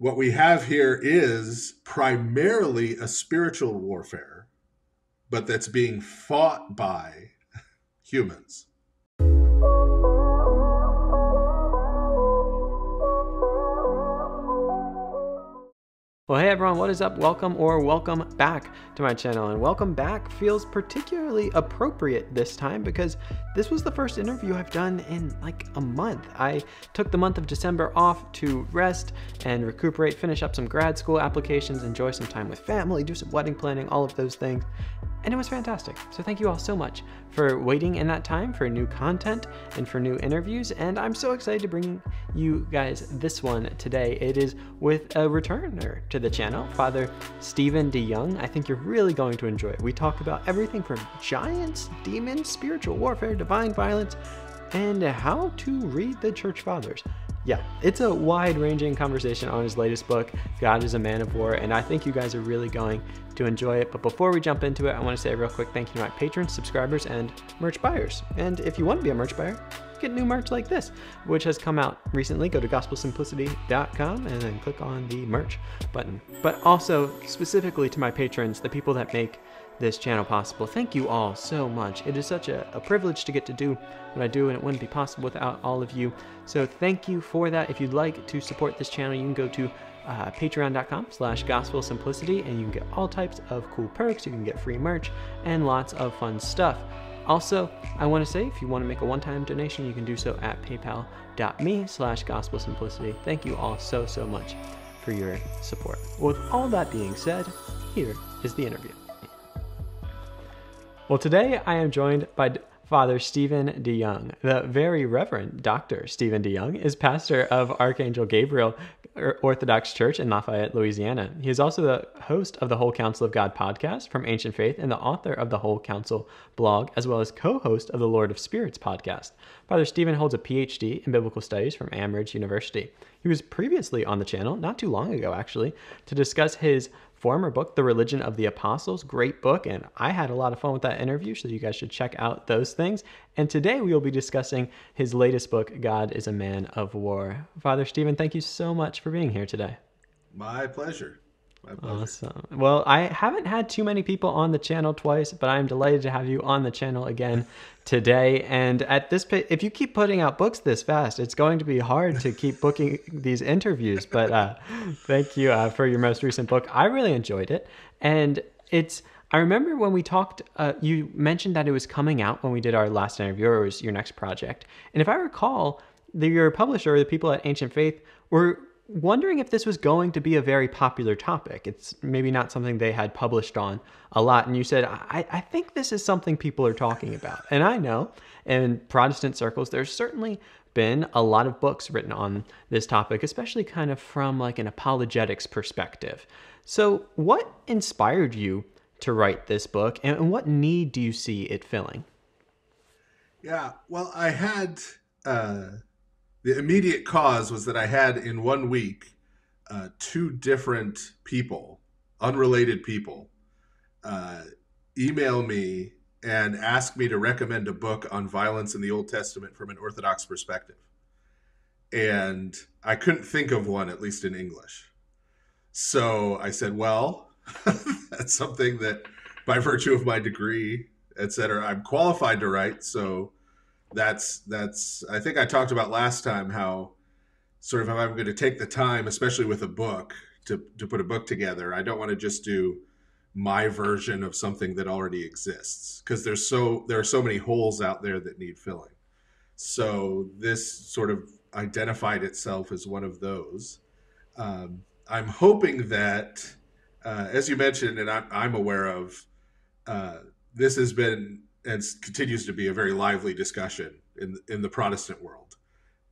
what we have here is primarily a spiritual warfare, but that's being fought by humans. Well, hey everyone, what is up? Welcome or welcome back to my channel. And welcome back feels particularly appropriate this time because this was the first interview I've done in like a month. I took the month of December off to rest and recuperate, finish up some grad school applications, enjoy some time with family, do some wedding planning, all of those things and it was fantastic. So thank you all so much for waiting in that time for new content and for new interviews. And I'm so excited to bring you guys this one today. It is with a returner to the channel, Father Stephen De Young. I think you're really going to enjoy it. We talk about everything from giants, demons, spiritual warfare, divine violence, and how to read the church fathers yeah, it's a wide ranging conversation on his latest book, God is a Man of War, and I think you guys are really going to enjoy it. But before we jump into it, I want to say a real quick thank you to my patrons, subscribers, and merch buyers. And if you want to be a merch buyer, get new merch like this, which has come out recently. Go to gospelsimplicity.com and then click on the merch button. But also, specifically to my patrons, the people that make this channel possible. Thank you all so much. It is such a, a, privilege to get to do what I do, and it wouldn't be possible without all of you. So thank you for that. If you'd like to support this channel, you can go to uh, patreon.com slash gospel simplicity and you can get all types of cool perks. You can get free merch and lots of fun stuff. Also, I want to say if you want to make a one-time donation, you can do so at paypal.me slash gospel simplicity. Thank you all so, so much for your support. With all that being said, here is the interview. Well, today I am joined by Father Stephen De Young. The very Reverend Dr. Stephen De Young is pastor of Archangel Gabriel Orthodox Church in Lafayette, Louisiana. He is also the host of the Whole Counsel of God podcast from Ancient Faith and the author of the Whole Counsel blog, as well as co host of the Lord of Spirits podcast. Father Stephen holds a PhD in biblical studies from Amridge University. He was previously on the channel, not too long ago actually, to discuss his former book, The Religion of the Apostles. Great book, and I had a lot of fun with that interview, so you guys should check out those things. And today we will be discussing his latest book, God is a Man of War. Father Stephen, thank you so much for being here today. My pleasure. Awesome. Well, I haven't had too many people on the channel twice, but I'm delighted to have you on the channel again today. And at this, if you keep putting out books this fast, it's going to be hard to keep booking these interviews. But uh, thank you uh, for your most recent book. I really enjoyed it, and it's. I remember when we talked, uh, you mentioned that it was coming out when we did our last interview, or it was your next project. And if I recall, the, your publisher, the people at Ancient Faith, were wondering if this was going to be a very popular topic. It's maybe not something they had published on a lot. And you said, I, I think this is something people are talking about. And I know in Protestant circles, there's certainly been a lot of books written on this topic, especially kind of from like an apologetics perspective. So, what inspired you to write this book, and what need do you see it filling? Yeah, well, I had uh, the immediate cause was that I had in one week uh, two different people, unrelated people, uh, email me and ask me to recommend a book on violence in the Old Testament from an Orthodox perspective. And I couldn't think of one, at least in English. So I said, well, that's something that by virtue of my degree, et cetera, I'm qualified to write. So that's that's I think I talked about last time how sort of if I'm going to take the time, especially with a book, to to put a book together, I don't want to just do my version of something that already exists because there's so there are so many holes out there that need filling. So this sort of identified itself as one of those. Um, I'm hoping that, uh, as you mentioned, and I'm, I'm aware of, uh, this has been and continues to be a very lively discussion in in the Protestant world.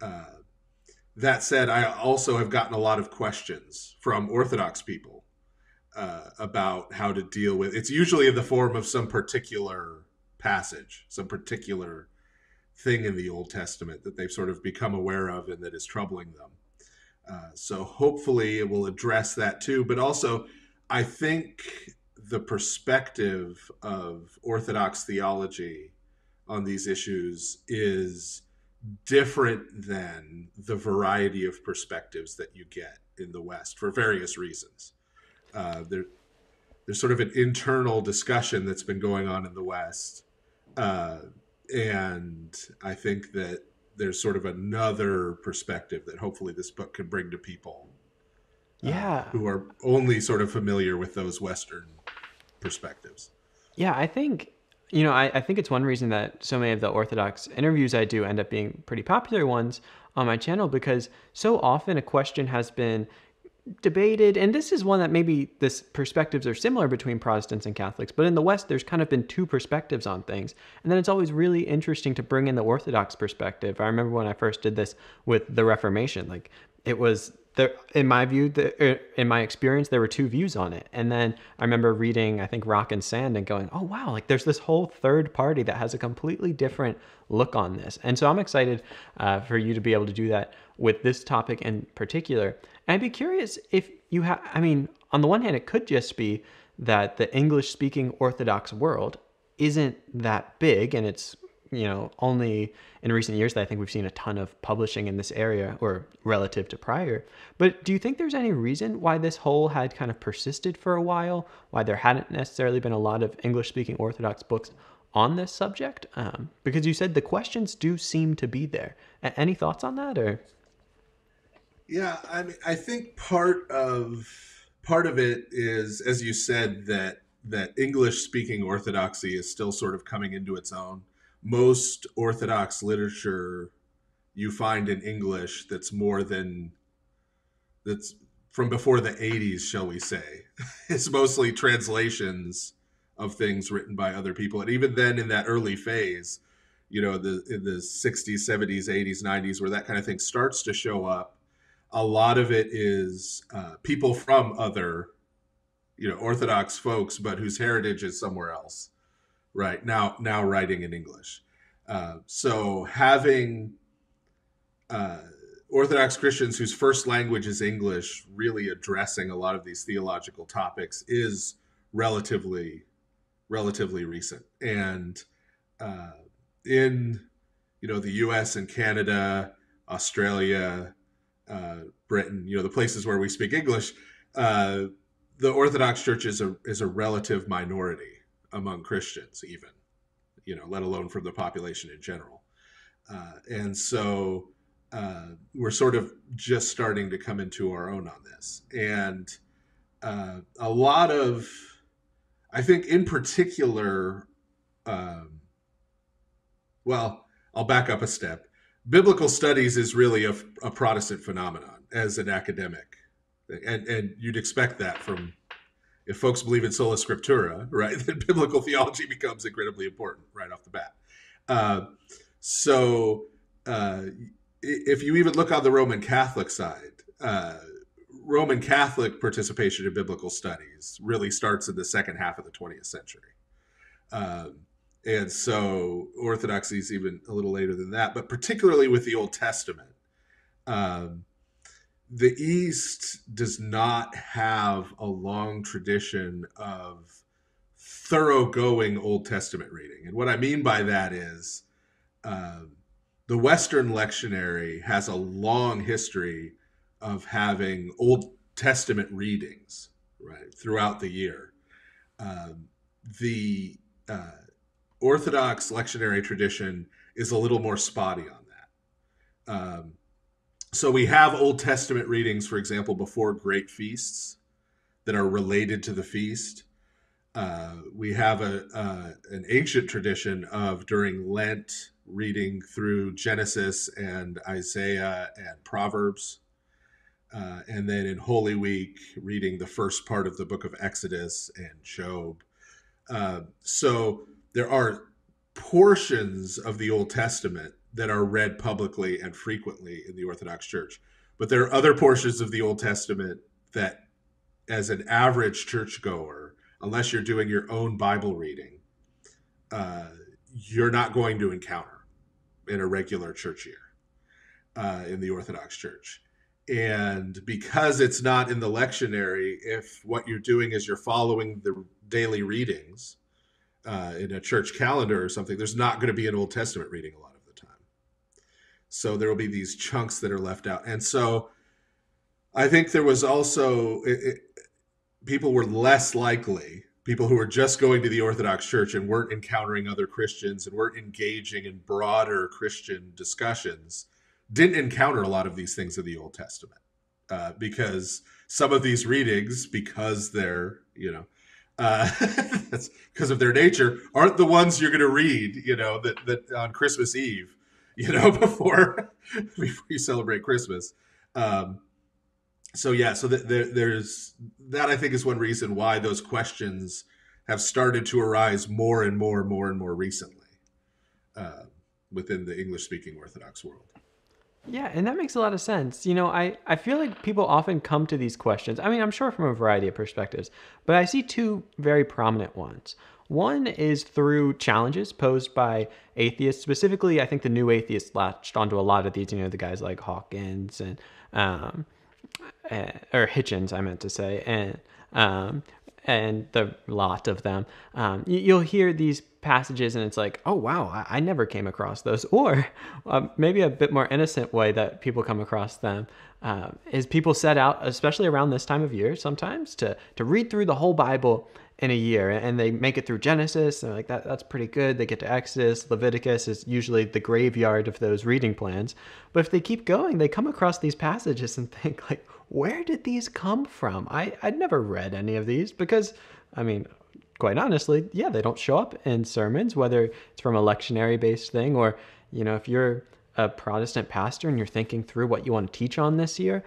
Uh, that said, I also have gotten a lot of questions from Orthodox people uh, about how to deal with. It's usually in the form of some particular passage, some particular thing in the Old Testament that they've sort of become aware of and that is troubling them. Uh, so hopefully it will address that too. But also, I think the perspective of Orthodox theology on these issues is different than the variety of perspectives that you get in the West for various reasons. Uh, there, there's sort of an internal discussion that's been going on in the West, uh, and I think that there's sort of another perspective that hopefully this book can bring to people. Uh, yeah, who are only sort of familiar with those Western perspectives. Yeah, I think you know, I, I think it's one reason that so many of the Orthodox interviews I do end up being pretty popular ones on my channel because so often a question has been debated and this is one that maybe this perspectives are similar between Protestants and Catholics but in the West there's kind of been two perspectives on things and then it's always really interesting to bring in the Orthodox perspective I remember when I first did this with the Reformation like it was there in my view the, er, in my experience there were two views on it. And then i remember reading i think rock and sand and going oh wow like there's this whole third party that has a completely different look on this. And so i'm excited uh, for you to be able to do that with this topic in particular. And i'd be curious if you have i mean on the one hand it could just be that the english speaking orthodox world isn't that big and it's you know, only in recent years that I think we've seen a ton of publishing in this area or relative to prior. But do you think there's any reason why this hole had kind of persisted for a while? Why there hadn't necessarily been a lot of English speaking Orthodox books on this subject? Um, because you said the questions do seem to be there. A- any thoughts on that or? Yeah, I mean, I think part of part of it is, as you said, that that English speaking Orthodoxy is still sort of coming into its own most Orthodox literature you find in English that's more than that's from before the 80s, shall we say. it's mostly translations of things written by other people. And even then, in that early phase, you know, the in the 60s, 70s, 80s, 90s, where that kind of thing starts to show up, a lot of it is uh, people from other, you know, Orthodox folks, but whose heritage is somewhere else right now now writing in english. Uh, so having uh, orthodox christians whose first language is english really addressing a lot of these theological topics is relatively relatively recent. And uh, in you know the us and canada australia uh, britain you know the places where we speak english uh, the orthodox church is a is a relative minority among Christians, even, you know, let alone from the population in general. Uh, and so uh, we're sort of just starting to come into our own on this. And uh, a lot of, I think, in particular, um, well, I'll back up a step. Biblical studies is really a, a Protestant phenomenon as an academic, and and you'd expect that from if folks believe in sola scriptura, right, then biblical theology becomes incredibly important right off the bat. Uh, so uh, if you even look on the Roman Catholic side, uh, Roman Catholic participation in biblical studies really starts in the second half of the 20th century. Um, and so Orthodoxy is even a little later than that, but particularly with the Old Testament. Um, the East does not have a long tradition of thoroughgoing Old Testament reading. And what I mean by that is uh, the Western lectionary has a long history of having Old Testament readings, right, throughout the year. Um, the uh, Orthodox lectionary tradition is a little more spotty on that. Um, so we have Old Testament readings, for example, before great feasts that are related to the feast. Uh, we have a uh, an ancient tradition of during Lent reading through Genesis and Isaiah and Proverbs, uh, and then in Holy Week reading the first part of the Book of Exodus and Job. Uh, so there are portions of the Old Testament that are read publicly and frequently in the Orthodox Church. But there are other portions of the Old Testament that, as an average churchgoer, unless you're doing your own Bible reading, uh, you're not going to encounter in a regular church year uh, in the Orthodox Church. And because it's not in the lectionary, if what you're doing is you're following the daily readings uh, in a church calendar or something, there's not going to be an Old Testament reading a lot so there will be these chunks that are left out. And so I think there was also it, it, people were less likely people who were just going to the Orthodox Church and weren't encountering other Christians and weren't engaging in broader Christian discussions didn't encounter a lot of these things in the Old Testament uh, because some of these readings, because they're you know uh, because of their nature, aren't the ones you're going to read, you know, that that on Christmas Eve, you know, before before you celebrate Christmas. Um, so yeah, so there, there's that. I think is one reason why those questions have started to arise more and more and more and more recently uh, within the English-speaking Orthodox world. Yeah, and that makes a lot of sense. You know, I, I feel like people often come to these questions. I mean, I'm sure from a variety of perspectives, but I see two very prominent ones. One is through challenges posed by atheists. Specifically, I think the new atheists latched onto a lot of these, you know, the guys like Hawkins and, um, uh, or Hitchens, I meant to say, and, um, and the lot of them. Um, you, will hear these passages and it's like, oh, wow, I, I never came across those. Or uh, maybe a bit more innocent way that people come across them uh, is people set out, especially around this time of year sometimes, to, to read through the whole Bible in a year and they make it through Genesis and they're like that that's pretty good. They get to Exodus, Leviticus is usually the graveyard of those reading plans. But if they keep going, they come across these passages and think like, where did these come from? I, I'd never read any of these because I mean, quite honestly, yeah, they don't show up in sermons, whether it's from a lectionary based thing or, you know, if you're a Protestant pastor and you're thinking through what you want to teach on this year,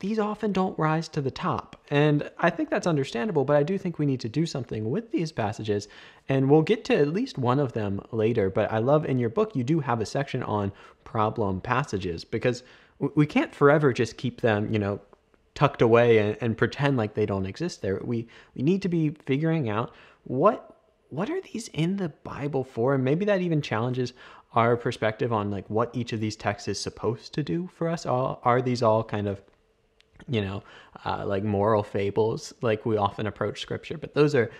these often don't rise to the top. And I think that's understandable, but I do think we need to do something with these passages. And we'll get to at least one of them later. But I love in your book, you do have a section on problem passages because we can't forever just keep them, you know, tucked away and, and pretend like they don't exist there. We we need to be figuring out what what are these in the Bible for? And maybe that even challenges our perspective on like what each of these texts is supposed to do for us. All are these all kind of you know, uh, like moral fables, like we often approach scripture. But those are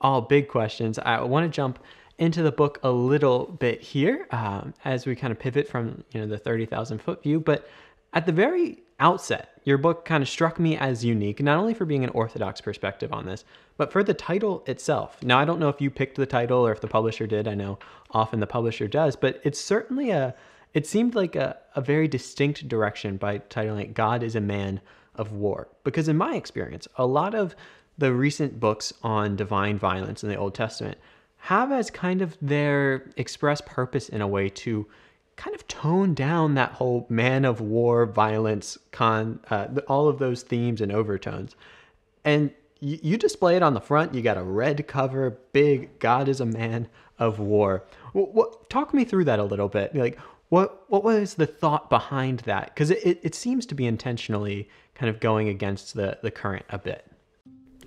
all big questions. I want to jump into the book a little bit here um, as we kind of pivot from you know the 30,000 foot view. But at the very outset, your book kind of struck me as unique, not only for being an orthodox perspective on this, but for the title itself. Now, I don't know if you picked the title or if the publisher did. I know often the publisher does, but it's certainly a, it seemed like a, a very distinct direction by titling it God is a Man of War. Because in my experience, a lot of the recent books on divine violence in the Old Testament have as kind of their express purpose in a way to kind of tone down that whole man of war violence con uh, all of those themes and overtones. And you, you display it on the front. You got a red cover big god is a man of war. Talk me through that a little bit. Like what what was the thought behind that because it, it, it seems to be intentionally kind of going against the the current a bit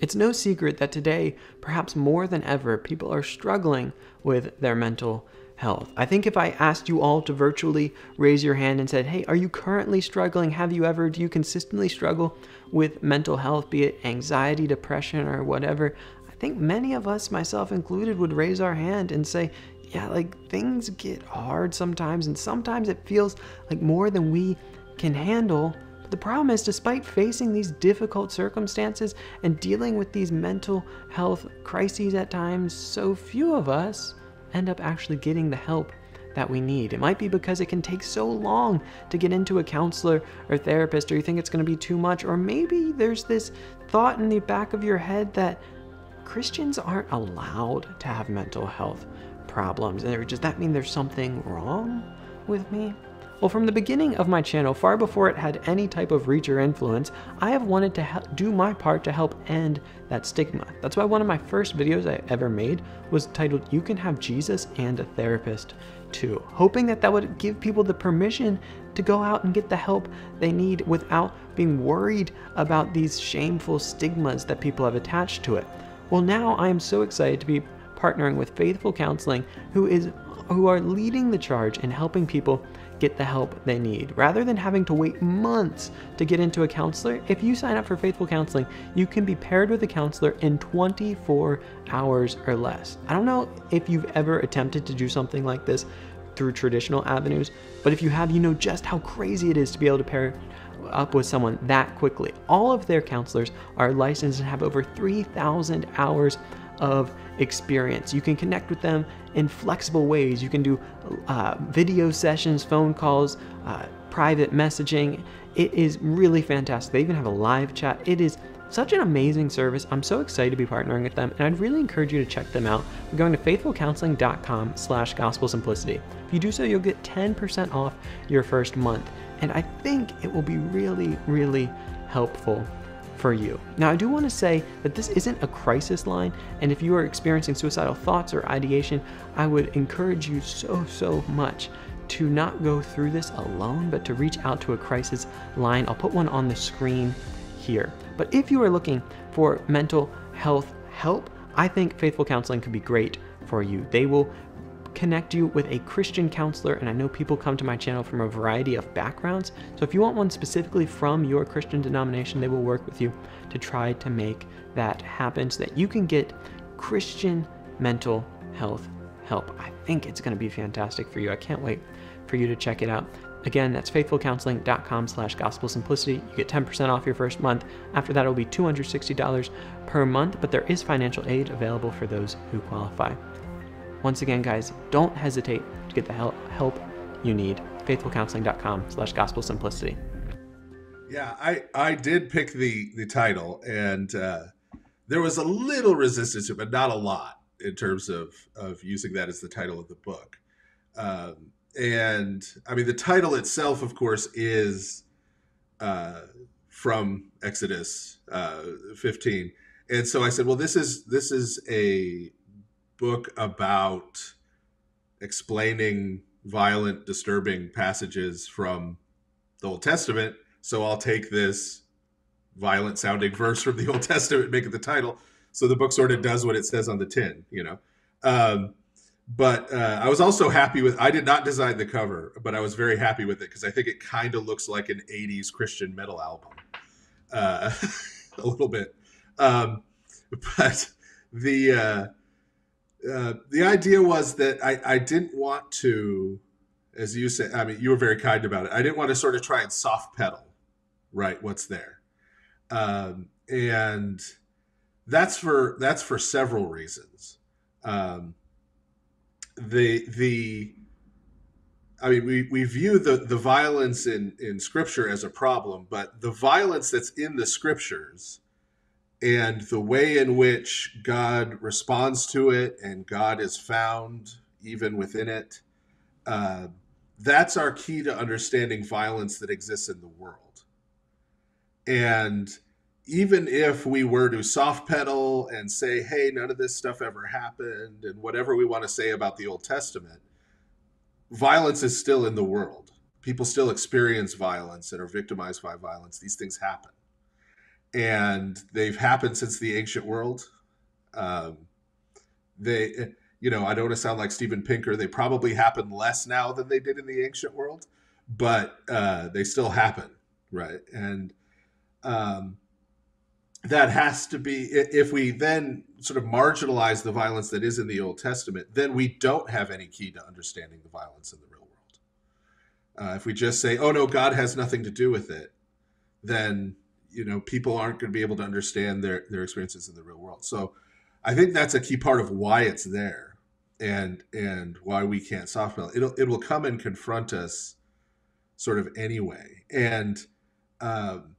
it's no secret that today perhaps more than ever people are struggling with their mental health. I think if I asked you all to virtually raise your hand and said, hey, are you currently struggling? Have you ever, do you consistently struggle with mental health, be it anxiety, depression, or whatever? I think many of us, myself included, would raise our hand and say, yeah, like things get hard sometimes, and sometimes it feels like more than we can handle. But the problem is, despite facing these difficult circumstances and dealing with these mental health crises at times, so few of us end up actually getting the help that we need. It might be because it can take so long to get into a counselor or therapist, or you think it's going to be too much, or maybe there's this thought in the back of your head that Christians aren't allowed to have mental health problems. And does that mean there's something wrong with me? Well, from the beginning of my channel, far before it had any type of reach or influence, I have wanted to do my part to help end that stigma. That's why one of my first videos I ever made was titled You Can Have Jesus and a Therapist Too, hoping that that would give people the permission to go out and get the help they need without being worried about these shameful stigmas that people have attached to it. Well, now I am so excited to be partnering with Faithful Counseling, who is who are leading the charge in helping people get the help they need. Rather than having to wait months to get into a counselor, if you sign up for Faithful Counseling, you can be paired with a counselor in 24 hours or less. I don't know if you've ever attempted to do something like this through traditional avenues, but if you have, you know just how crazy it is to be able to pair up with someone that quickly. All of their counselors are licensed and have over 3,000 hours of experience. You can connect with them in flexible ways. You can do uh, video sessions, phone calls, uh, private messaging. It is really fantastic. They even have a live chat. It is such an amazing service. I'm so excited to be partnering with them, and I'd really encourage you to check them out. We're going to faithfulcounseling.com slash gospel simplicity. If you do so, you'll get 10% off your first month. And I think it will be really, really helpful for you. Now, I do want to say that this isn't a crisis line, and if you are experiencing suicidal thoughts or ideation, I would encourage you so, so much to not go through this alone, but to reach out to a crisis line. I'll put one on the screen here. But if you are looking for mental health help, I think Faithful Counseling could be great for you. They will connect you with a Christian counselor, and I know people come to my channel from a variety of backgrounds. So if you want one specifically from your Christian denomination, they will work with you to try to make that happen so that you can get Christian mental health help. I think it's going to be fantastic for you. I can't wait for you to check it out. Again, that's faithfulcounseling.com slash gospel simplicity. You get 10% off your first month. After that, it'll be $260 per month, but there is financial aid available for those who qualify. Once again, guys, don't hesitate to get the help you need. faithfulcounseling.com slash gospel simplicity. Yeah, I, I did pick the, the title, and uh, there was a little resistance to it, but not a lot in terms of, of using that as the title of the book. Um, and I mean, the title itself, of course, is uh, from Exodus uh, 15, and so I said, well, this is this is a book about explaining violent, disturbing passages from the Old Testament. So I'll take this violent sounding verse from the Old Testament, make it the title. So the book sort of does what it says on the tin, you know. Um, but uh, I was also happy with. I did not design the cover, but I was very happy with it because I think it kind of looks like an '80s Christian metal album, uh, a little bit. Um, but the uh, uh, the idea was that I, I didn't want to, as you said. I mean, you were very kind about it. I didn't want to sort of try and soft pedal, right? What's there, um, and that's for that's for several reasons. Um, the the I mean, we, we view the, the violence in, in scripture as a problem, but the violence that's in the scriptures and the way in which God responds to it and God is found even within it, uh, that's our key to understanding violence that exists in the world. And even if we were to soft pedal and say, hey, none of this stuff ever happened, and whatever we want to say about the Old Testament, violence is still in the world. People still experience violence and are victimized by violence. These things happen. And they've happened since the ancient world. Um, they, you know, I don't want to sound like Steven Pinker. They probably happen less now than they did in the ancient world, but uh, they still happen, right? And um, that has to be if we then sort of marginalize the violence that is in the Old Testament, then we don't have any key to understanding the violence in the real world. Uh, if we just say, "Oh no, God has nothing to do with it," then you know people aren't going to be able to understand their their experiences in the real world. So, I think that's a key part of why it's there, and and why we can't soft pedal. It'll it will come and confront us, sort of anyway, and. Um,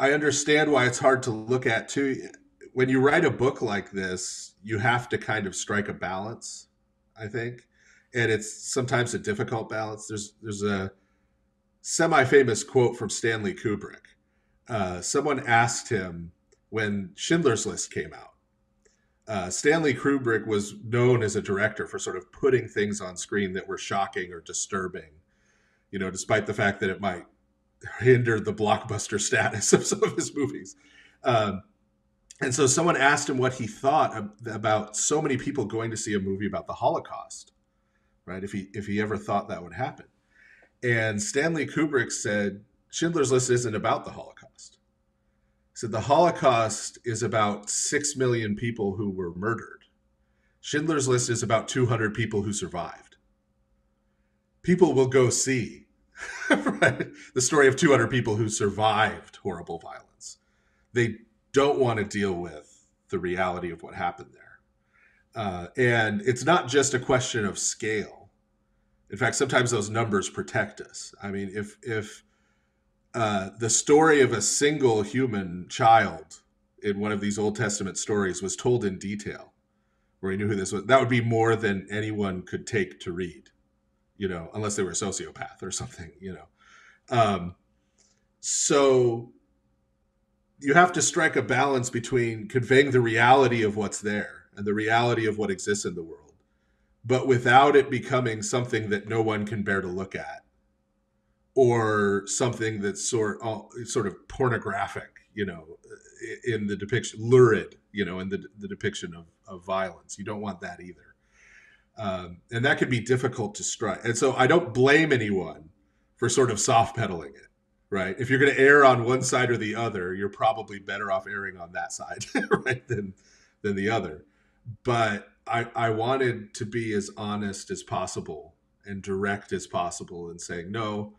I understand why it's hard to look at too. When you write a book like this, you have to kind of strike a balance, I think, and it's sometimes a difficult balance. There's there's a semi-famous quote from Stanley Kubrick. Uh, someone asked him when Schindler's List came out. Uh, Stanley Kubrick was known as a director for sort of putting things on screen that were shocking or disturbing, you know, despite the fact that it might hinder the blockbuster status of some of his movies. Um, and so someone asked him what he thought about so many people going to see a movie about the Holocaust, right? If he if he ever thought that would happen. And Stanley Kubrick said Schindler's List isn't about the Holocaust. Said the Holocaust is about 6 million people who were murdered. Schindler's List is about 200 people who survived. People will go see right? The story of 200 people who survived horrible violence. They don't want to deal with the reality of what happened there. Uh, and it's not just a question of scale. In fact, sometimes those numbers protect us. I mean, if if uh, the story of a single human child in one of these Old Testament stories was told in detail, where he knew who this was, that would be more than anyone could take to read, you know, unless they were a sociopath or something, you know. Um, so you have to strike a balance between conveying the reality of what's there and the reality of what exists in the world, but without it becoming something that no one can bear to look at or something that's sort uh, sort of pornographic, you know, in the depiction, lurid, you know, in the, the depiction of, of violence. You don't want that either. Um, and that can be difficult to strike. And so I don't blame anyone for sort of soft pedaling it, right? If you're going to err on one side or the other, you're probably better off erring on that side, right, than than the other. But I, I wanted to be as honest as possible and direct as possible in saying, no,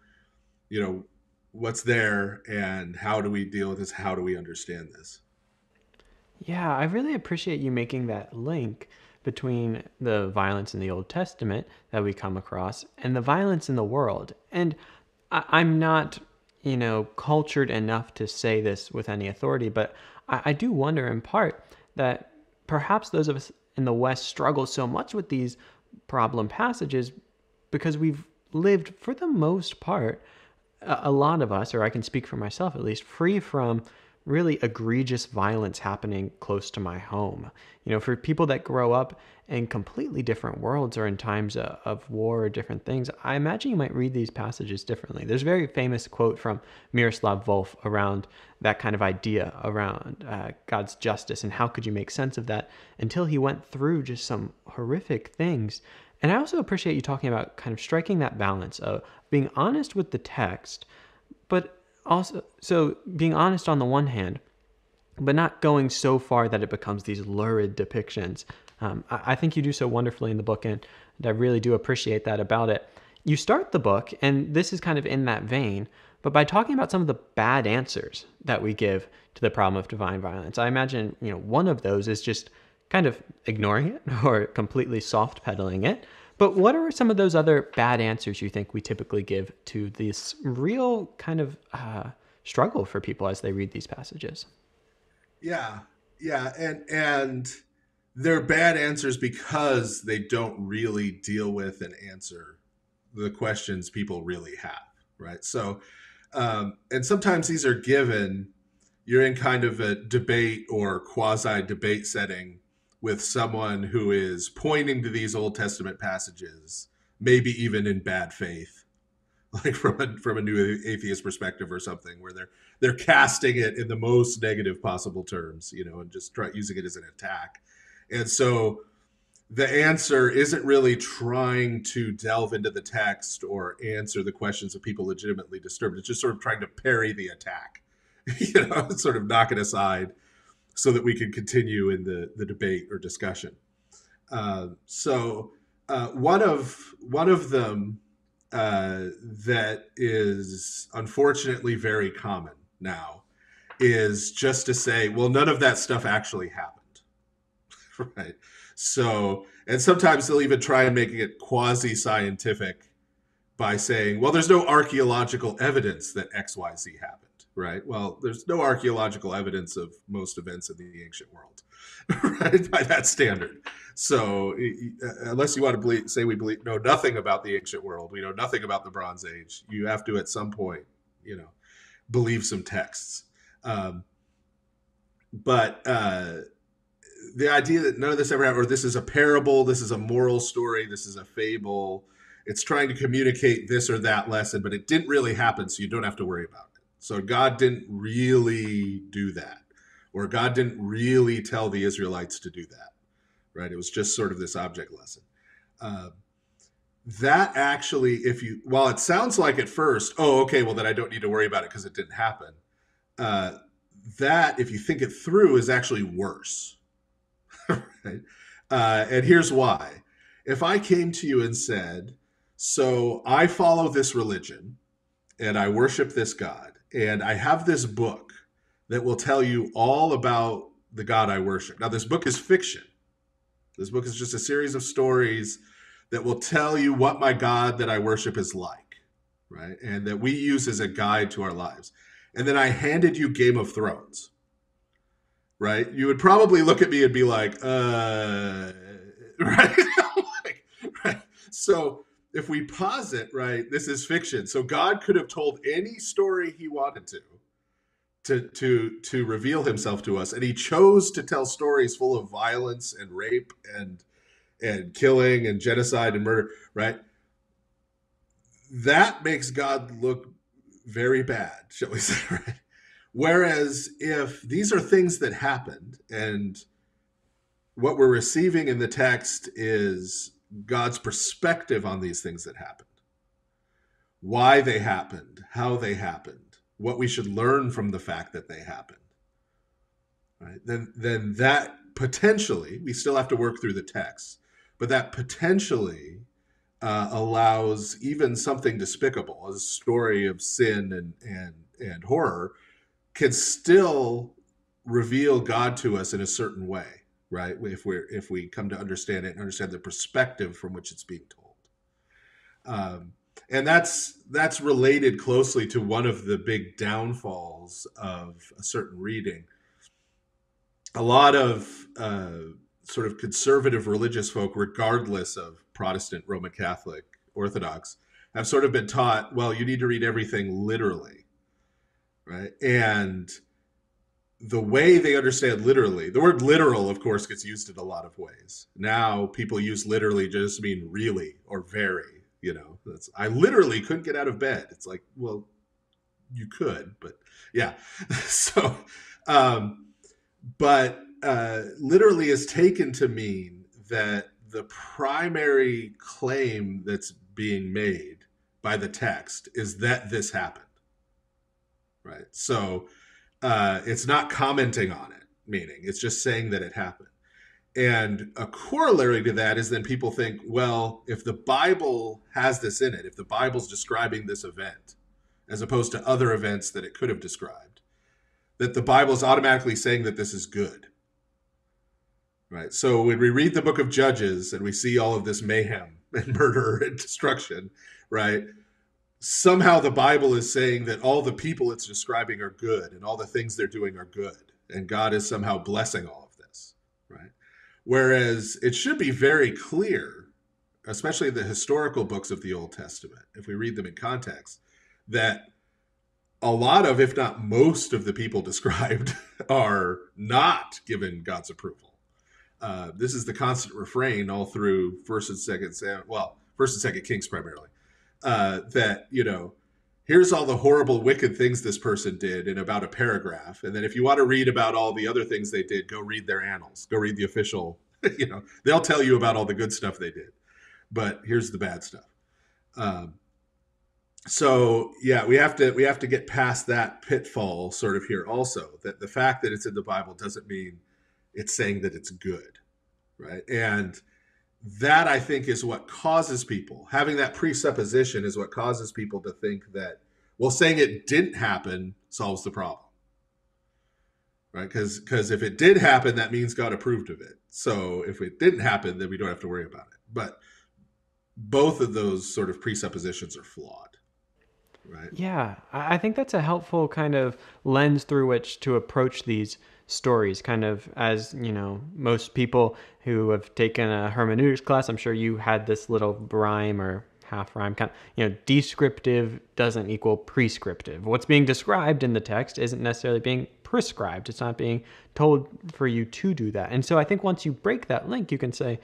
you know, what's there and how do we deal with this? How do we understand this? Yeah, I really appreciate you making that link between the violence in the Old Testament that we come across and the violence in the world. And I, am not, you know, cultured enough to say this with any authority, but I, I do wonder in part that perhaps those of us in the West struggle so much with these problem passages because we've lived, for the most part, a lot of us, or I can speak for myself at least, free from really egregious violence happening close to my home. You know, for people that grow up in completely different worlds or in times of, war or different things, I imagine you might read these passages differently. There's a very famous quote from Miroslav Volf around that kind of idea around uh, God's justice and how could you make sense of that until he went through just some horrific things. And I also appreciate you talking about kind of striking that balance of being honest with the text, but also so being honest on the one hand, but not going so far that it becomes these lurid depictions. Um, I, I, think you do so wonderfully in the book, and, and I really do appreciate that about it. You start the book, and this is kind of in that vein, but by talking about some of the bad answers that we give to the problem of divine violence. I imagine you know one of those is just kind of ignoring it or completely soft pedaling it. But what are some of those other bad answers you think we typically give to this real kind of uh, struggle for people as they read these passages? Yeah, yeah, and and they're bad answers because they don't really deal with and answer the questions people really have, right? So, um, and sometimes these are given. You're in kind of a debate or quasi debate setting with someone who is pointing to these Old Testament passages, maybe even in bad faith, like from a from a new atheist perspective or something, where they're they're casting it in the most negative possible terms, you know, and just try using it as an attack. And so the answer isn't really trying to delve into the text or answer the questions of people legitimately disturbed. It's just sort of trying to parry the attack, you know, sort of knock it aside so that we can continue in the, the debate or discussion. Uh, so uh, one of one of them uh, that is unfortunately very common now is just to say, well, none of that stuff actually happened, right? So, and sometimes they'll even try and make it quasi scientific by saying, well, there's no archaeological evidence that X, Y, Z happened right? Well, there's no archaeological evidence of most events in the ancient world, right? By that standard. So, uh, unless you want to believe, say we believe know nothing about the ancient world, we know nothing about the Bronze Age. You have to, at some point, you know, believe some texts. Um, but uh, the idea that none of this ever happened, or this is a parable, this is a moral story, this is a fable. It's trying to communicate this or that lesson, but it didn't really happen, so you don't have to worry about it. So God didn't really do that, or God didn't really tell the Israelites to do that, right? It was just sort of this object lesson. Uh, that actually, if you, while it sounds like at first, oh, okay, well, then I don't need to worry about it because it didn't happen. Uh, that, if you think it through, is actually worse. right? Uh, and here's why. If I came to you and said, So I follow this religion, and I worship this God, and I have this book that will tell you all about the God I worship. Now, this book is fiction. This book is just a series of stories that will tell you what my God that I worship is like, right? And that we use as a guide to our lives. And then I handed you Game of Thrones, right? You would probably look at me and be like, uh, right? like, right? So if we posit, right, this is fiction. So God could have told any story he wanted to to to to reveal himself to us. And he chose to tell stories full of violence and rape and and killing and genocide and murder right? That makes god look very bad shall we say right? Whereas if these are things that happened and what we're receiving in the text is god's perspective on these things that happened. Why they happened how they happened what we should learn from the fact that they happened. Right? Then then that potentially we still have to work through the text but that potentially uh, allows even something despicable a story of sin and and and horror can still reveal god to us in a certain way right if we're if we come to understand it and understand the perspective from which it's being told um, and that's that's related closely to one of the big downfalls of a certain reading. A lot of uh, sort of conservative religious folk, regardless of Protestant, Roman Catholic, Orthodox, have sort of been taught, well, you need to read everything literally, right? And the way they understand literally, the word literal, of course, gets used in a lot of ways. Now people use literally just mean really or very you know? That's i literally couldn't get out of bed. It's like well you could but yeah. So um but uh literally is taken to mean that the primary claim that's being made by the text is that this happened right? So uh it's not commenting on it meaning it's just saying that it happened and a corollary to that is then people think, well, if the Bible has this in it, if the Bible's describing this event, as opposed to other events that it could have described, that the Bible is automatically saying that this is good. Right? So when we read the book of Judges and we see all of this mayhem and murder and destruction, right? Somehow the Bible is saying that all the people it's describing are good and all the things they're doing are good. And God is somehow blessing all of this, right? Whereas it should be very clear, especially the historical books of the Old Testament, if we read them in context, that a lot of, if not most of the people described are not given God's approval. Uh, this is the constant refrain all through First and Second Sam, well, First and Second Kings primarily. Uh, that you know, here's all the horrible, wicked things this person did in about a paragraph. And then if you want to read about all the other things they did, go read their annals, go read the official, you know, they'll tell you about all the good stuff they did. But here's the bad stuff. Um, so yeah, we have to we have to get past that pitfall sort of here also. That the fact that it's in the Bible doesn't mean it's saying that it's good, right? And that I think is what causes people having that presupposition is what causes people to think that well saying it didn't happen solves the problem. Right? Because because if it did happen that means God approved of it. So if it didn't happen then we don't have to worry about it. But both of those sort of presuppositions are flawed. Right? Yeah I think that's a helpful kind of lens through which to approach these stories kind of as you know most people who have taken a hermeneutics class i'm sure you had this little rhyme or half rhyme kind of you know descriptive doesn't equal prescriptive. What's being described in the text isn't necessarily being prescribed. It's not being told for you to do that. And so i think once you break that link you can say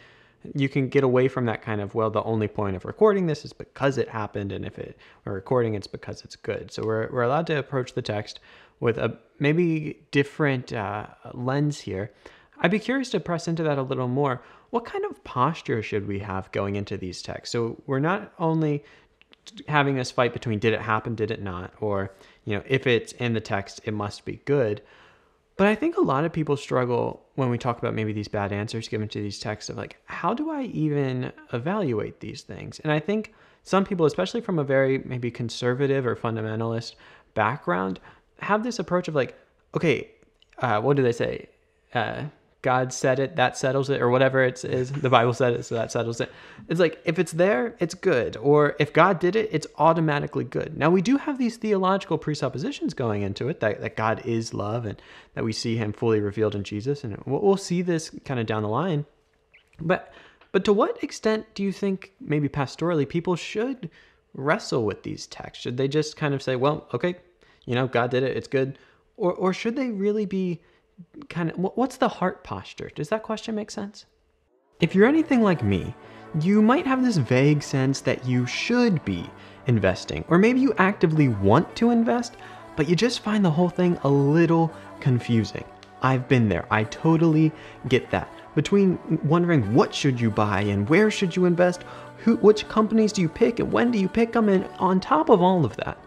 you can get away from that kind of well the only point of recording this is because it happened and if it we're recording it's because it's good. So we're, we're allowed to approach the text with a maybe different uh, lens here. I'd be curious to press into that a little more. What kind of posture should we have going into these texts? So we're not only having this fight between did it happen, did it not, or you know if it's in the text, it must be good. But I think a lot of people struggle when we talk about maybe these bad answers given to these texts of like, how do I even evaluate these things? And I think some people, especially from a very maybe conservative or fundamentalist background, have this approach of like, okay, uh, what do they say? Uh, God said it, that settles it, or whatever it is. The Bible said it, so that settles it. It's like if it's there, it's good. Or if God did it, it's automatically good. Now, we do have these theological presuppositions going into it that, that God is love and that we see him fully revealed in Jesus. And we'll see this kind of down the line. But but to what extent do you think maybe pastorally people should wrestle with these texts? Should they just kind of say, well, okay, you know, God did it, it's good? Or or should they really be kind of what's the heart posture? Does that question make sense? If you're anything like me, you might have this vague sense that you should be investing, or maybe you actively want to invest, but you just find the whole thing a little confusing. I've been there. I totally get that. Between wondering what should you buy and where should you invest, who, which companies do you pick and when do you pick them, and on top of all of that,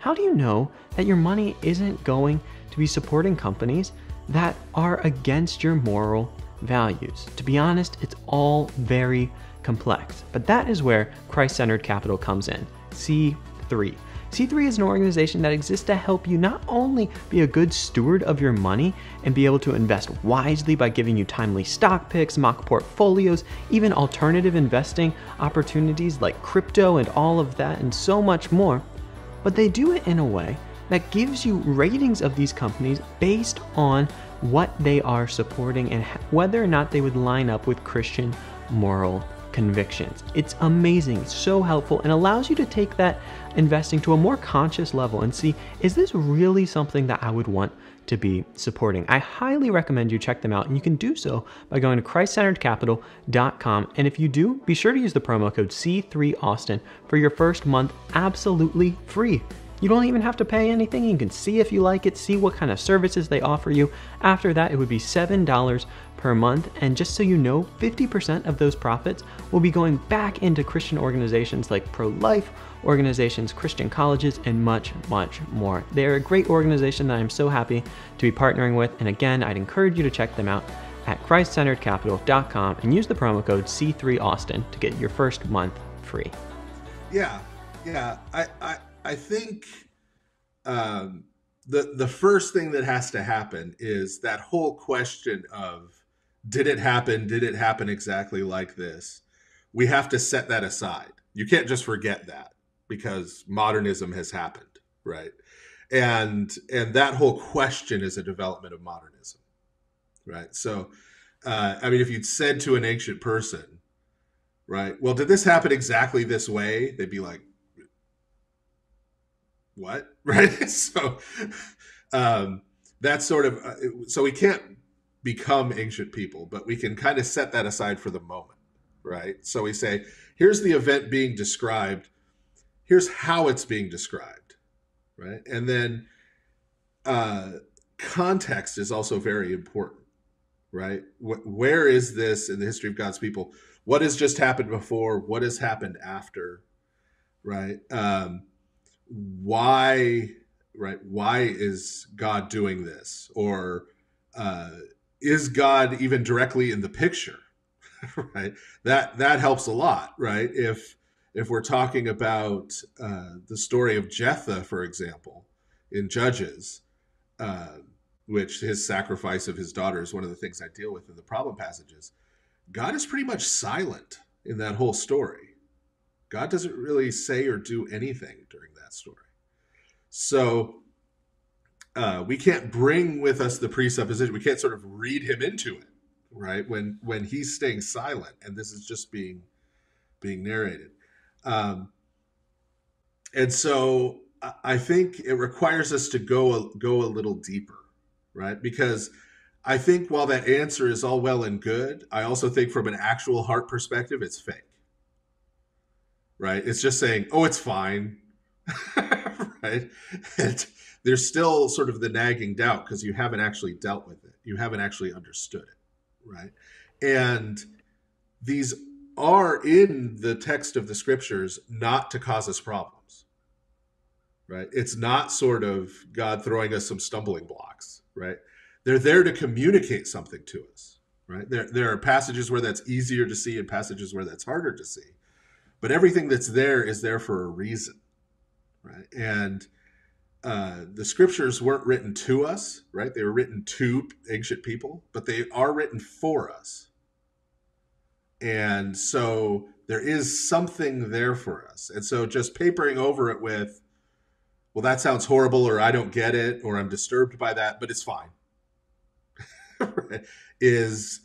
how do you know that your money isn't going to be supporting companies that are against your moral values. To be honest, it's all very complex, but that is where Christ centered capital comes in. C3. C3 is an organization that exists to help you not only be a good steward of your money and be able to invest wisely by giving you timely stock picks, mock portfolios, even alternative investing opportunities like crypto and all of that, and so much more, but they do it in a way that gives you ratings of these companies based on what they are supporting and whether or not they would line up with Christian moral convictions. It's amazing, so helpful, and allows you to take that investing to a more conscious level and see is this really something that I would want to be supporting? I highly recommend you check them out, and you can do so by going to ChristCenteredCapital.com. And if you do, be sure to use the promo code C3Austin for your first month absolutely free. You don't even have to pay anything. You can see if you like it, see what kind of services they offer you. After that, it would be $7 per month. And just so you know, 50% of those profits will be going back into Christian organizations like pro life organizations, Christian colleges, and much, much more. They're a great organization that I'm so happy to be partnering with. And again, I'd encourage you to check them out at ChristCenteredCapital.com and use the promo code C3Austin to get your first month free. Yeah, yeah. I, I I think um, the the first thing that has to happen is that whole question of did it happen? Did it happen exactly like this? We have to set that aside. You can't just forget that because modernism has happened, right? And and that whole question is a development of modernism, right? So, uh, I mean, if you'd said to an ancient person, right, well, did this happen exactly this way? They'd be like, what right so um that's sort of uh, so we can't become ancient people but we can kind of set that aside for the moment right so we say here's the event being described here's how it's being described right? And then uh context is also very important right? Wh- where is this in the history of god's people? What has just happened before? What has happened after right? Um why right? Why is god doing this? Or uh, is god even directly in the picture right? That that helps a lot right? If if we're talking about uh, the story of jephthah for example in judges uh, which his sacrifice of his daughter is one of the things i deal with in the problem passages god is pretty much silent in that whole story god doesn't really say or do anything during that story. So uh, we can't bring with us the presupposition. We can't sort of read him into it, right? When when he's staying silent, and this is just being being narrated. Um, and so I think it requires us to go a, go a little deeper, right? Because I think while that answer is all well and good, I also think from an actual heart perspective, it's fake. Right? It's just saying, "Oh, it's fine. right? And there's still sort of the nagging doubt because you haven't actually dealt with it. You haven't actually understood it, right? And these are in the text of the scriptures not to cause us problems, right? It's not sort of God throwing us some stumbling blocks, right? They're there to communicate something to us, right? There, there are passages where that's easier to see and passages where that's harder to see. but everything that's there is there for a reason, right? And uh, the scriptures weren't written to us, right? They were written to ancient people, but they are written for us. And so there is something there for us. And so just papering over it with, well, that sounds horrible, or I don't get it, or I'm disturbed by that, but it's fine, is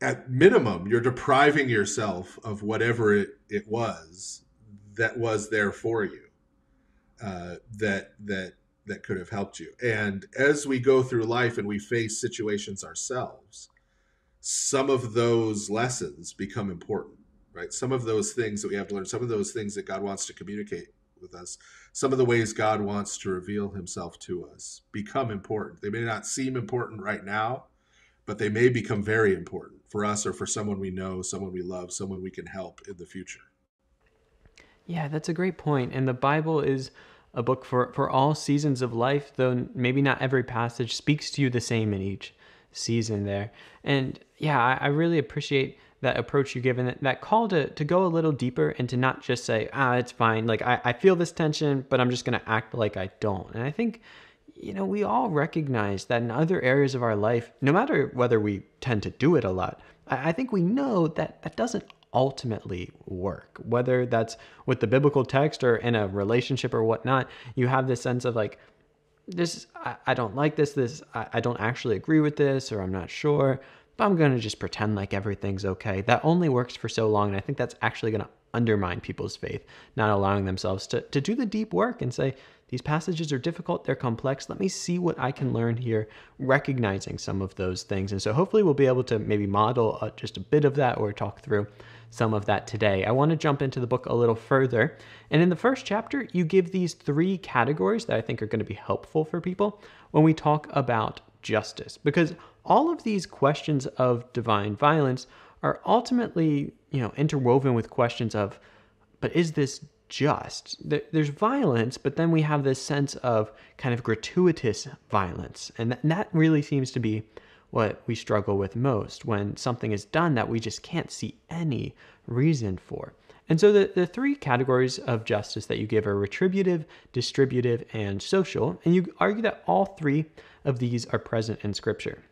at minimum, you're depriving yourself of whatever it, it was that was there for you. Uh, that that that could have helped you. And as we go through life and we face situations ourselves, some of those lessons become important, right? Some of those things that we have to learn, some of those things that God wants to communicate with us, some of the ways God wants to reveal himself to us become important. They may not seem important right now, but they may become very important for us or for someone we know, someone we love, someone we can help in the future. Yeah, that's a great point. And the Bible is a book for, for all seasons of life, though maybe not every passage speaks to you the same in each season there. And yeah, I, I really appreciate that approach you give and that, that call to, to go a little deeper and to not just say, ah, it's fine. Like, I, I feel this tension, but I'm just going to act like I don't. And I think, you know, we all recognize that in other areas of our life, no matter whether we tend to do it a lot, I, I think we know that that doesn't ultimately work. Whether that's with the biblical text or in a relationship or whatnot, you have this sense of like, this, I, I don't like this, this, I, I don't actually agree with this, or I'm not sure, but I'm going to just pretend like everything's okay. That only works for so long. And I think that's actually going to undermine people's faith, not allowing themselves to, to do the deep work and say, these passages are difficult, they're complex. Let me see what I can learn here, recognizing some of those things. And so hopefully we'll be able to maybe model uh, just a bit of that or talk through some of that today. I want to jump into the book a little further. And in the first chapter, you give these three categories that I think are going to be helpful for people when we talk about justice. Because all of these questions of divine violence are ultimately, you know, interwoven with questions of, but is this just? There's violence, but then we have this sense of kind of gratuitous violence. And that really seems to be what we struggle with most when something is done that we just can't see any reason for. And so the, the three categories of justice that you give are retributive, distributive, and social. And you argue that all three of these are present in Scripture.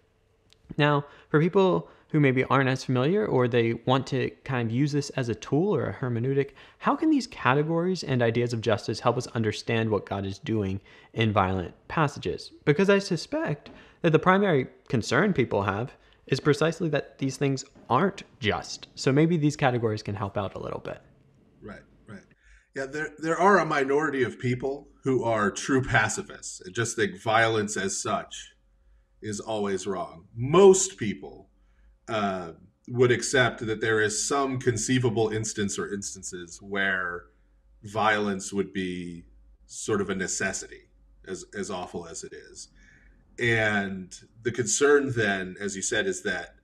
Now, for people who maybe aren't as familiar or they want to kind of use this as a tool or a hermeneutic, how can these categories and ideas of justice help us understand what God is doing in violent passages? Because I suspect that the primary concern people have is precisely that these things aren't just. So maybe these categories can help out a little bit. Right, right. Yeah, there there are a minority of people who are true pacifists and just think violence as such is always wrong. Most people uh, would accept that there is some conceivable instance or instances where violence would be sort of a necessity, as as awful as it is. And the concern then, as you said, is that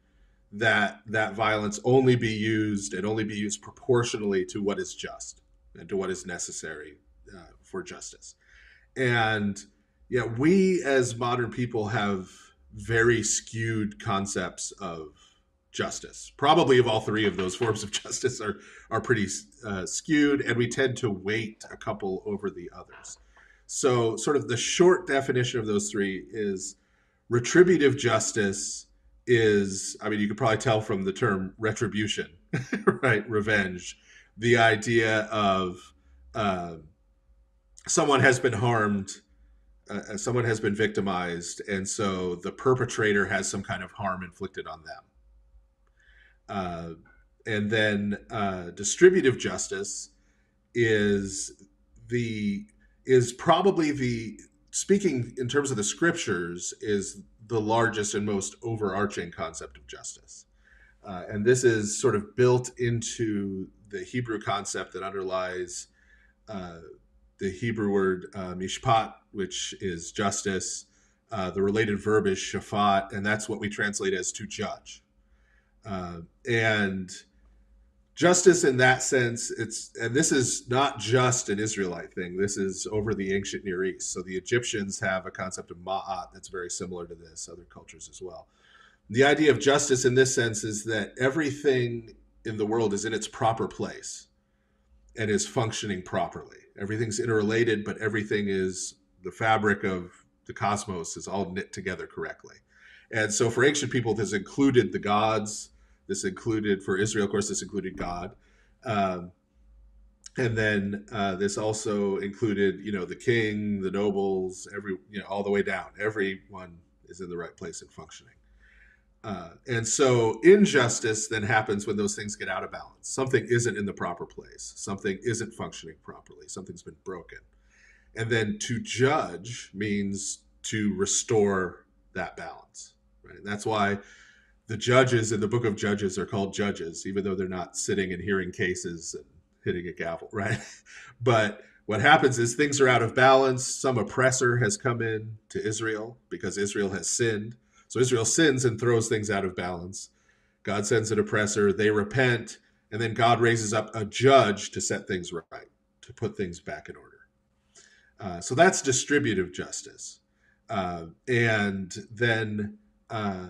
that that violence only be used and only be used proportionally to what is just and to what is necessary uh, for justice. And yeah, we as modern people have very skewed concepts of justice. Probably of all three of those forms of justice are are pretty uh, skewed, and we tend to weight a couple over the others. So, sort of the short definition of those three is retributive justice is, I mean, you could probably tell from the term retribution, right? Revenge. The idea of uh, someone has been harmed, uh, uh, someone has been victimized, and so the perpetrator has some kind of harm inflicted on them. Uh, and then uh, distributive justice is the is probably the speaking in terms of the scriptures is the largest and most overarching concept of justice. Uh, and this is sort of built into the hebrew concept that underlies uh, the hebrew word uh, mishpat which is justice uh, the related verb is shafat and that's what we translate as to judge. Uh, and justice in that sense it's and this is not just an israelite thing this is over the ancient near east so the egyptians have a concept of ma'at that's very similar to this other cultures as well the idea of justice in this sense is that everything in the world is in its proper place and is functioning properly. Everything's interrelated, but everything is the fabric of the cosmos is all knit together correctly. And so for ancient people, this included the gods. This included, for Israel, of course, this included God. Um, and then uh, this also included, you know, the king, the nobles, every, you know, all the way down. Everyone is in the right place and functioning. Uh, and so injustice then happens when those things get out of balance. Something isn't in the proper place. Something isn't functioning properly. Something's been broken. And then to judge means to restore that balance. Right. And that's why the judges in the book of Judges are called judges, even though they're not sitting and hearing cases and hitting a gavel, right? but what happens is things are out of balance. Some oppressor has come in to Israel because Israel has sinned. So Israel sins and throws things out of balance. God sends an oppressor, they repent, and then God raises up a judge to set things right, to put things back in order. Uh, so that's distributive justice. Uh, and then uh,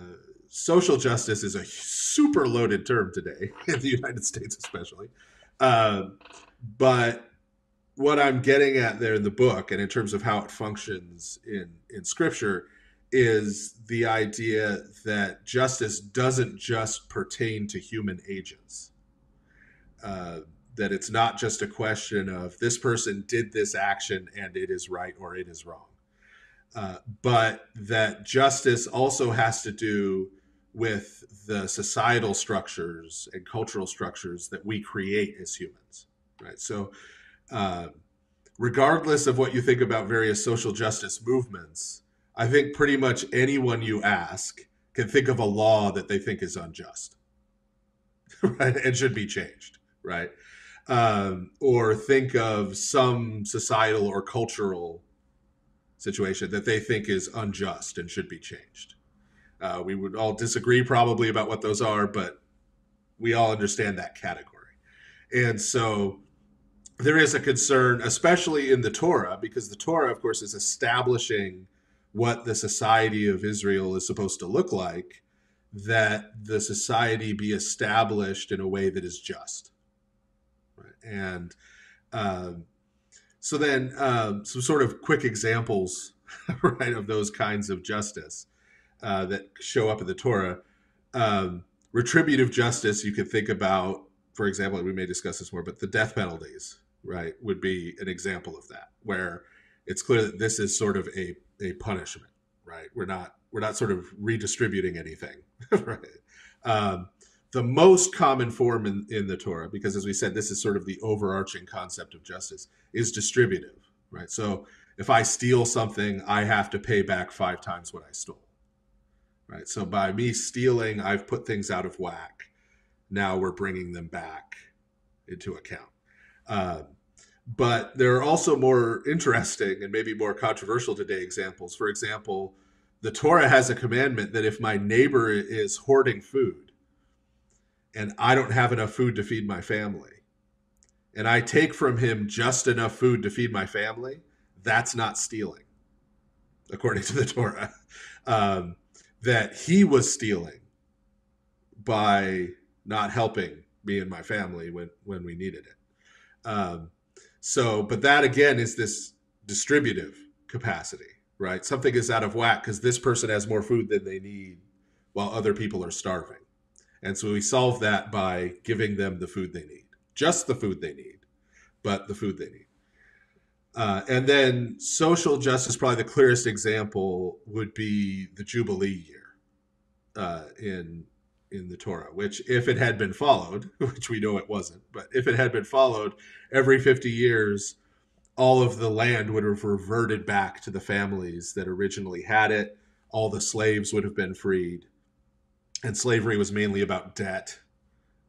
social justice is a super loaded term today in the United States, especially. Uh, but what I'm getting at there in the book, and in terms of how it functions in in Scripture, is the idea that justice doesn't just pertain to human agents. Uh, that it's not just a question of this person did this action and it is right or it is wrong, uh, but that justice also has to do with the societal structures and cultural structures that we create as humans, right? So, uh, regardless of what you think about various social justice movements, I think pretty much anyone you ask can think of a law that they think is unjust, right, and should be changed, right? Um, or think of some societal or cultural situation that they think is unjust and should be changed. Uh, we would all disagree probably about what those are, but we all understand that category. And so there is a concern, especially in the Torah, because the Torah, of course, is establishing what the society of Israel is supposed to look like, that the society be established in a way that is just. Right? And um, so then um, some sort of quick examples, right, of those kinds of justice uh, that show up in the Torah. Um, retributive justice, you could think about, for example, we may discuss this more, but the death penalties, right, would be an example of that, where it's clear that this is sort of a a punishment, right? We're not we're not sort of redistributing anything, right? Um, the most common form in, in the Torah, because as we said, this is sort of the overarching concept of justice, is distributive, right? So if I steal something, I have to pay back five times what I stole, right? So by me stealing, I've put things out of whack. Now we're bringing them back into account. Um, but there are also more interesting and maybe more controversial today examples. For example, the Torah has a commandment that if my neighbor is hoarding food and I don't have enough food to feed my family, and I take from him just enough food to feed my family, that's not stealing, according to the Torah. Um, that he was stealing by not helping me and my family when when we needed it. Um, so, but that again is this distributive capacity, right? Something is out of whack because this person has more food than they need while other people are starving. And so we solve that by giving them the food they need, just the food they need, but the food they need. Uh, and then social justice, probably the clearest example would be the Jubilee year uh, in in the Torah, which, if it had been followed, which we know it wasn't, but if it had been followed, every 50 years, all of the land would have reverted back to the families that originally had it. All the slaves would have been freed. And slavery was mainly about debt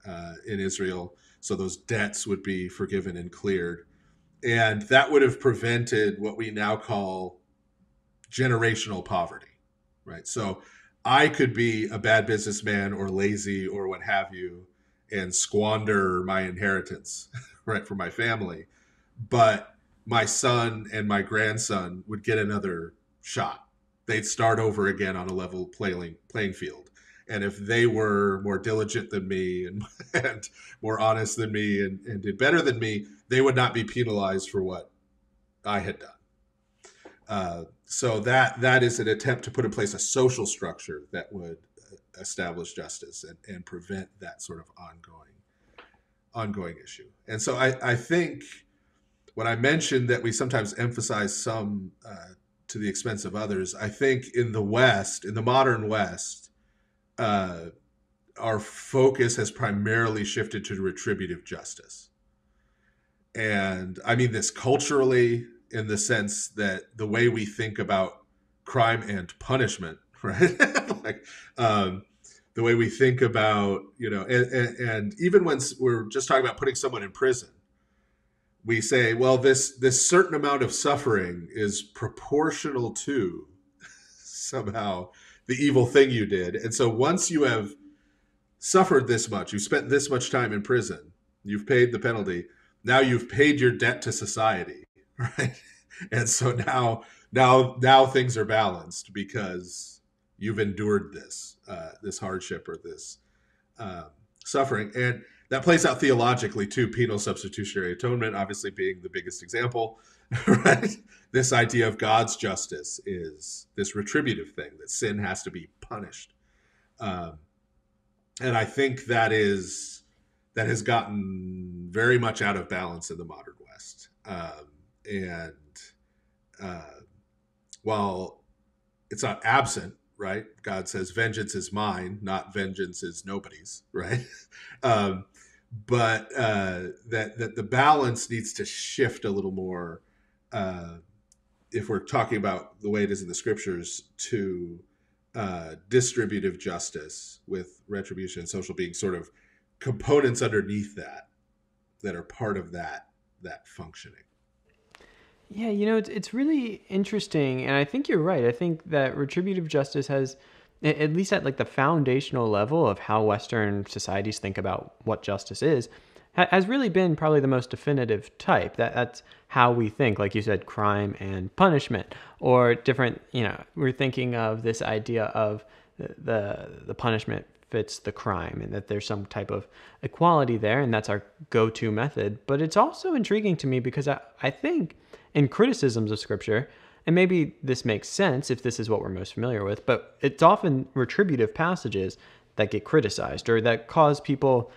uh, in Israel. So those debts would be forgiven and cleared. And that would have prevented what we now call generational poverty, right? So I could be a bad businessman or lazy or what have you and squander my inheritance, right, for my family. But my son and my grandson would get another shot. They'd start over again on a level playing playing field. and if they were more diligent than me and, and more honest than me and, and did better than me, they would not be penalized for what I had done. Uh, so that that is an attempt to put in place a social structure that would uh, establish justice and, and prevent that sort of ongoing ongoing issue. And so I, I think when I mentioned that we sometimes emphasize some uh, to the expense of others, I think in the West, in the modern West, uh, our focus has primarily shifted to retributive justice. And I mean this culturally, in the sense that the way we think about crime and punishment, right? like um, the way we think about, you know, and, and, and even when we're just talking about putting someone in prison, we say, well, this this certain amount of suffering is proportional to somehow the evil thing you did. And so once you have suffered this much, you spent this much time in prison, you've paid the penalty, now you've paid your debt to society, right? And so now now now things are balanced because you've endured this uh, this hardship or this um, suffering. And that plays out theologically too. Penal substitutionary atonement, obviously being the biggest example, right? This idea of God's justice is this retributive thing that sin has to be punished, um, and I think that is that has gotten very much out of balance in the modern West. Um, and uh, while it's not absent, right? God says, "Vengeance is mine," not "Vengeance is nobody's," right? um, but uh, that that the balance needs to shift a little more uh, if we're talking about the way it is in the scriptures to uh, distributive justice with retribution and social being sort of components underneath that that are part of that that functioning. Yeah, you know, it's it's really interesting, and I think you're right. I think that retributive justice has at least at like the foundational level of how Western societies think about what justice is, has really been probably the most definitive type. That that's how we think, like you said, crime and punishment, or different. You know, we're thinking of this idea of the the, the punishment fits the crime, and that there's some type of equality there, and that's our go-to method. But it's also intriguing to me because I, I think in criticisms of Scripture and maybe this makes sense if this is what we're most familiar with, but it's often retributive passages that get criticized or that cause people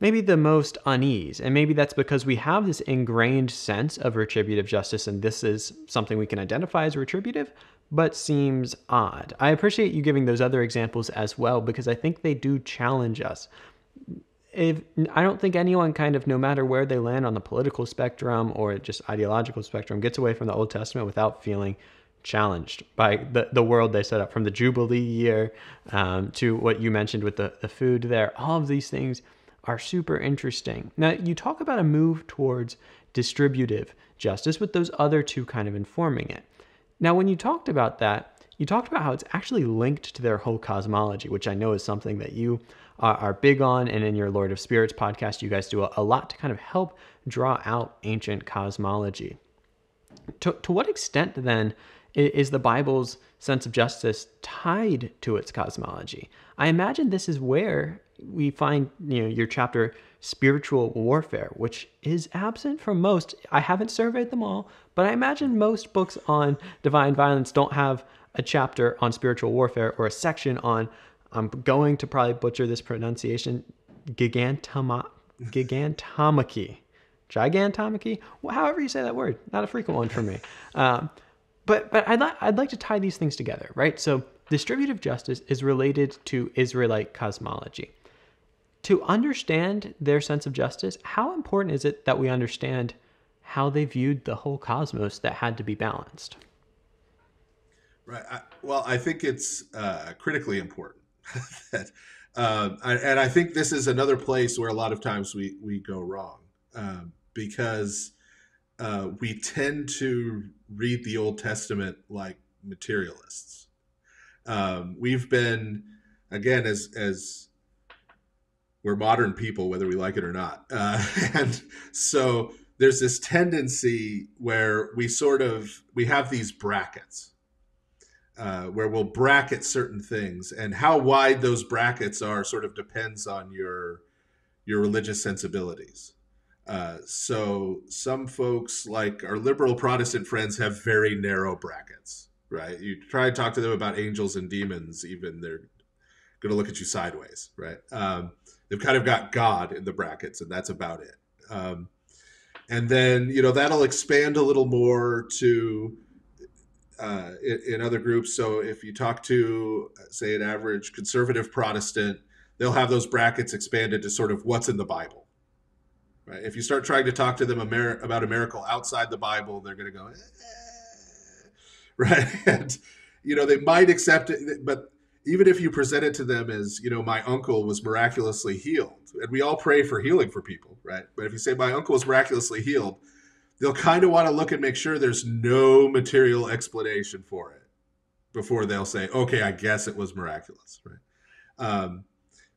maybe the most unease. And maybe that's because we have this ingrained sense of retributive justice, and this is something we can identify as retributive, but seems odd. I appreciate you giving those other examples as well because I think they do challenge us if I don't think anyone kind of, no matter where they land on the political spectrum or just ideological spectrum, gets away from the Old Testament without feeling challenged by the, the world they set up from the Jubilee year um, to what you mentioned with the, the food there. All of these things are super interesting. Now, you talk about a move towards distributive justice with those other two kind of informing it. Now, when you talked about that, you talked about how it's actually linked to their whole cosmology, which I know is something that you are, are big on. And in your Lord of Spirits podcast, you guys do a, a lot to kind of help draw out ancient cosmology. To, to what extent then is the Bible's sense of justice tied to its cosmology? I imagine this is where we find you know your chapter spiritual warfare which is absent from most i haven't surveyed them all but i imagine most books on divine violence don't have a chapter on spiritual warfare or a section on I'm going to probably butcher this pronunciation. Gigantoma, gigantomachy, gigantomachy, well, however you say that word. Not a frequent one for me. Um, but but I'd, li- I'd like to tie these things together, right? So distributive justice is related to Israelite cosmology. To understand their sense of justice, how important is it that we understand how they viewed the whole cosmos that had to be balanced? Right. I, well, I think it's uh, critically important that, um, and I think this is another place where a lot of times we we go wrong um, because uh, we tend to read the Old Testament like materialists. Um, we've been again as as we're modern people, whether we like it or not, uh, and so there's this tendency where we sort of we have these brackets uh, where we'll bracket certain things, and how wide those brackets are sort of depends on your your religious sensibilities. Uh, so some folks, like our liberal Protestant friends, have very narrow brackets, right? You try to talk to them about angels and demons, even they're going to look at you sideways, right? Um, they've kind of got God in the brackets, and that's about it. Um, and then you know that'll expand a little more to uh, in, in, other groups. So if you talk to, say, an average conservative Protestant, they'll have those brackets expanded to sort of what's in the Bible. Right? If you start trying to talk to them about a miracle outside the Bible, they're going to go, eh. right? And you know they might accept it, but even if you present it to them as, you know, my uncle was miraculously healed, and we all pray for healing for people, right? But if you say my uncle was miraculously healed, they'll kind of want to look and make sure there's no material explanation for it before they'll say, okay, I guess it was miraculous, right? Um,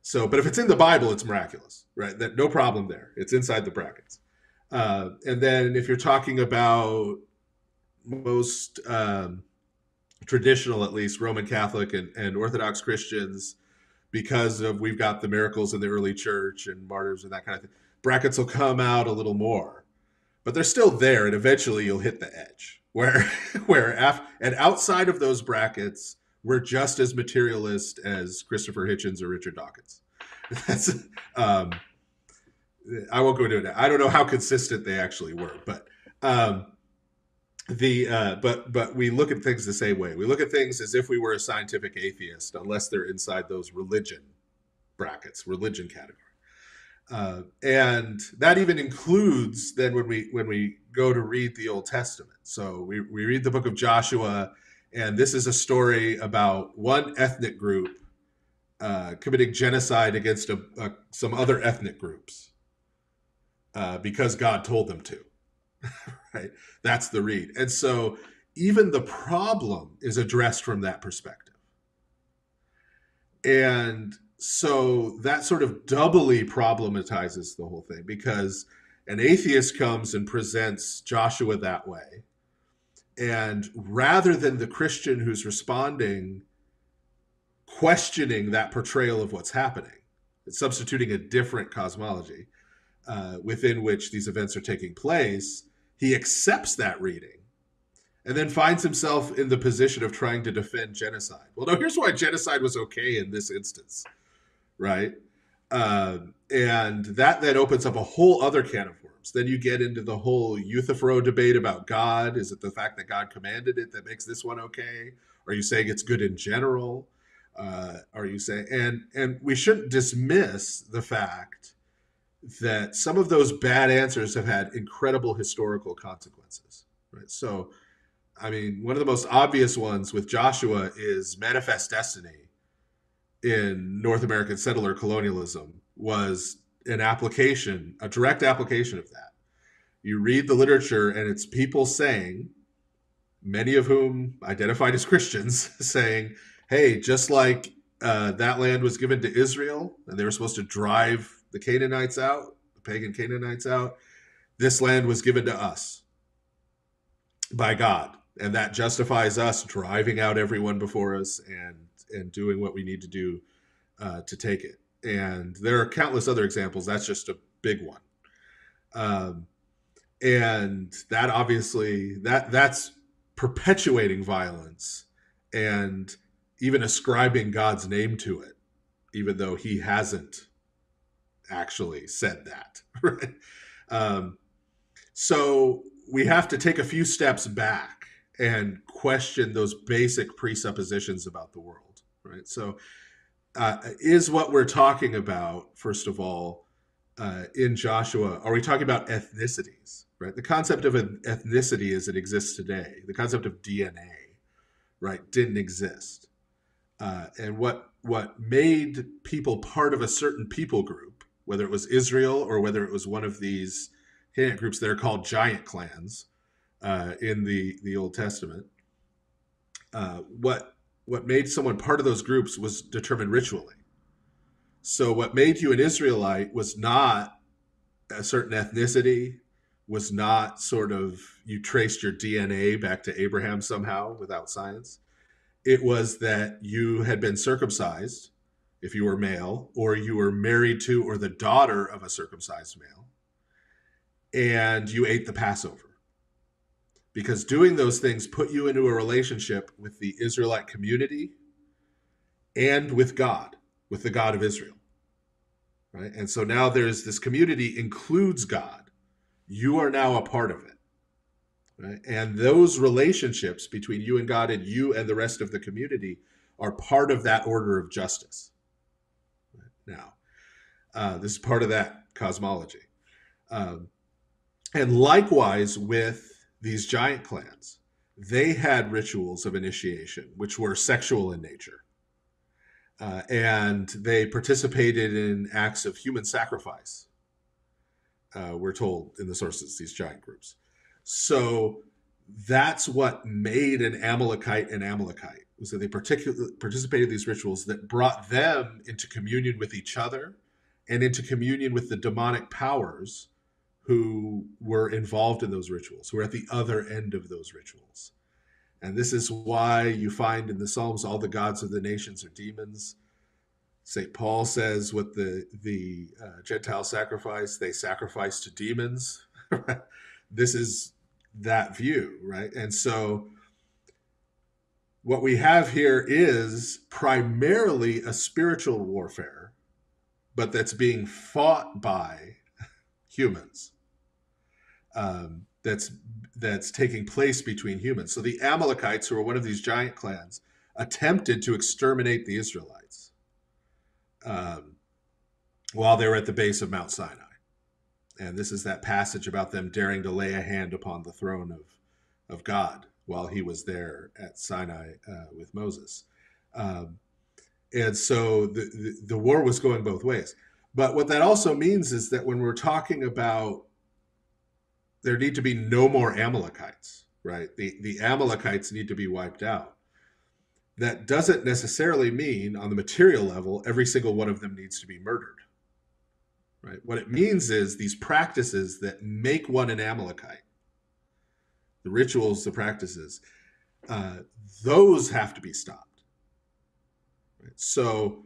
so, but if it's in the Bible, it's miraculous, right? That no problem there. It's inside the brackets. Uh, and then if you're talking about most um, traditional, at least Roman Catholic and, and Orthodox Christians, because of we've got the miracles in the early church and martyrs and that kind of thing, brackets will come out a little more, but they're still there, and eventually you'll hit the edge where where af- and outside of those brackets, we're just as materialist as Christopher Hitchens or Richard Dawkins. That's um, I won't go into it. I don't know how consistent they actually were, but um, the uh, but but we look at things the same way. We look at things as if we were a scientific atheist, unless they're inside those religion brackets, religion category. Uh, and that even includes then when we when we go to read the Old Testament. So we, we read the book of Joshua, and this is a story about one ethnic group uh, committing genocide against a, a, some other ethnic groups uh, because God told them to. right? That's the read. And so even the problem is addressed from that perspective. And so that sort of doubly problematizes the whole thing because an atheist comes and presents Joshua that way. And rather than the Christian who's responding questioning that portrayal of what's happening, it's substituting a different cosmology uh, within which these events are taking place, he accepts that reading and then finds himself in the position of trying to defend genocide. Well, no, here's why genocide was okay in this instance, right? Uh, and that then opens up a whole other can of worms. Then you get into the whole Euthyphro debate about God. Is it the fact that God commanded it that makes this one okay? Are you saying it's good in general? Uh, are you saying and and we shouldn't dismiss the fact that some of those bad answers have had incredible historical consequences. Right. So, I mean, one of the most obvious ones with Joshua is manifest destiny in North American settler colonialism was an application, a direct application of that. You read the literature, and it's people saying, many of whom identified as Christians, saying, hey, just like uh, that land was given to Israel, and they were supposed to drive the Canaanites out, the pagan Canaanites out. This land was given to us by God, and that justifies us driving out everyone before us and and doing what we need to do uh, to take it. And there are countless other examples. That's just a big one. Um, and that obviously that that's perpetuating violence and even ascribing God's name to it, even though He hasn't actually said that. Right? Um, so we have to take a few steps back and question those basic presuppositions about the world. Right. So, uh, is what we're talking about, first of all, uh, in Joshua, are we talking about ethnicities? Right. The concept of an ethnicity as it exists today, the concept of DNA, right, didn't exist. Uh, and what what made people part of a certain people group whether it was Israel or whether it was one of these Canaanite groups that are called giant clans uh, in the the Old Testament. Uh, what what made someone part of those groups was determined ritually. So what made you an Israelite was not a certain ethnicity, was not sort of you traced your DNA back to Abraham somehow without science. it was that you had been circumcised if you were male, or you were married to or the daughter of a circumcised male, and you ate the Passover. Because doing those things put you into a relationship with the Israelite community and with God, with the God of Israel. Right? And so now there's this community includes God. You are now a part of it. Right? And those relationships between you and God and you and the rest of the community are part of that order of justice. Now, uh, this is part of that cosmology. Um, and likewise with these giant clans, they had rituals of initiation, which were sexual in nature. Uh, and they participated in acts of human sacrifice, uh, we're told in the sources, these giant groups. So that's what made an Amalekite an Amalekite was that they particularly participated in these rituals that brought them into communion with each other and into communion with the demonic powers who were involved in those rituals, who were at the other end of those rituals. And this is why you find in the Psalms all the gods of the nations are demons. St. Paul says what the the uh, Gentile sacrifice, they sacrifice to demons. this is that view, right? And so what we have here is primarily a spiritual warfare, but that's being fought by humans. Um, that's that's taking place between humans. So the Amalekites, who are one of these giant clans, attempted to exterminate the Israelites um, while they were at the base of Mount Sinai. And this is that passage about them daring to lay a hand upon the throne of, of God while he was there at Sinai uh, with Moses. Um, and so the, the, the war was going both ways. But what that also means is that when we're talking about there need to be no more Amalekites, right? The, the Amalekites need to be wiped out. That doesn't necessarily mean, on the material level, every single one of them needs to be murdered right? What it means is these practices that make one an Amalekite, the rituals, the practices, uh, those have to be stopped. Right? So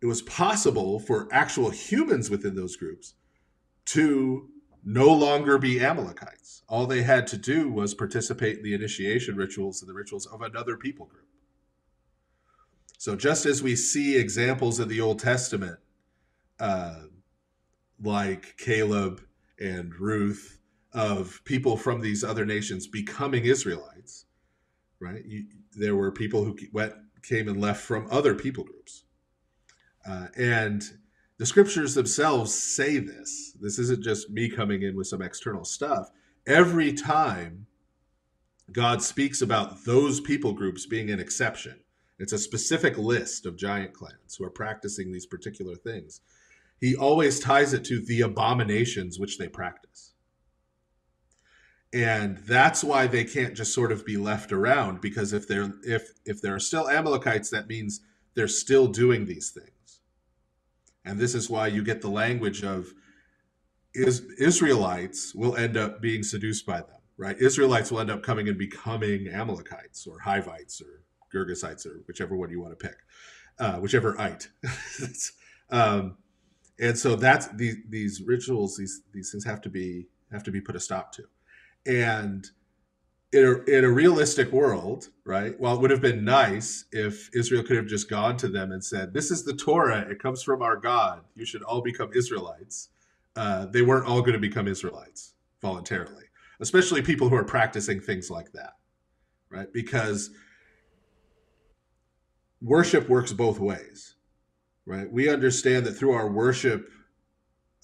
it was possible for actual humans within those groups to no longer be Amalekites. All they had to do was participate in the initiation rituals and the rituals of another people group. So just as we see examples in the Old Testament, uh, like Caleb and Ruth of people from these other nations becoming Israelites, right? You, there were people who went came and left from other people groups, uh, and the scriptures themselves say this. This isn't just me coming in with some external stuff. Every time God speaks about those people groups being an exception, it's a specific list of giant clans who are practicing these particular things he always ties it to the abominations which they practice. And that's why they can't just sort of be left around because if they're if if there are still Amalekites, that means they're still doing these things. And this is why you get the language of is Israelites will end up being seduced by them, right? Israelites will end up coming and becoming Amalekites or Hivites or Girgashites or whichever one you want to pick, uh, whichever ite. um, and so that's these these rituals these these things have to be have to be put a stop to and in a, in a realistic world right well it would have been nice if israel could have just gone to them and said this is the torah. It comes from our god. You should all become israelites. Uh, they weren't all going to become israelites voluntarily especially people who are practicing things like that right? Because worship works both ways right? We understand that through our worship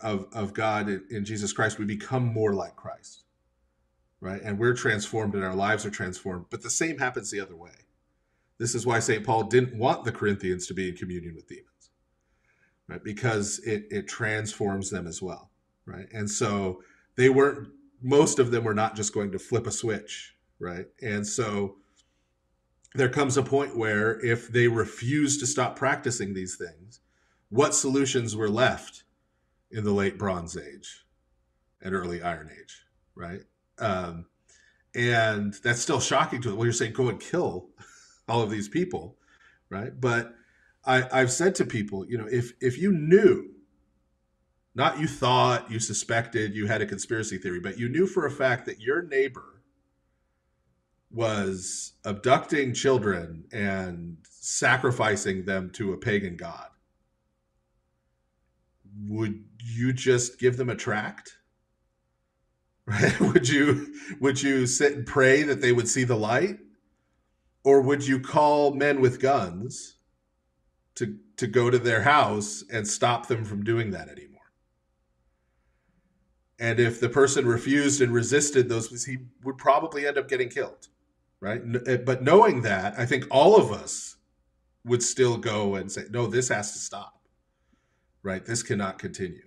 of, of God in, in Jesus Christ, we become more like Christ, right? And we're transformed and our lives are transformed. But the same happens the other way. This is why St. Paul didn't want the Corinthians to be in communion with demons, right? Because it, it transforms them as well, right? And so they weren't, most of them were not just going to flip a switch, right? And so there comes a point where if they refuse to stop practicing these things, what solutions were left in the late Bronze Age and early Iron Age, right? Um, and that's still shocking to them. Well, you're saying go and kill all of these people, right? But I, I've said to people, you know, if if you knew, not you thought, you suspected, you had a conspiracy theory, but you knew for a fact that your neighbor was abducting children and sacrificing them to a pagan god, would you just give them a tract? Right? Would you would you sit and pray that they would see the light? Or would you call men with guns to to go to their house and stop them from doing that anymore? And if the person refused and resisted those, he would probably end up getting killed, right? Eh, but knowing that, I think all of us would still go and say, no, this has to stop, right? This cannot continue.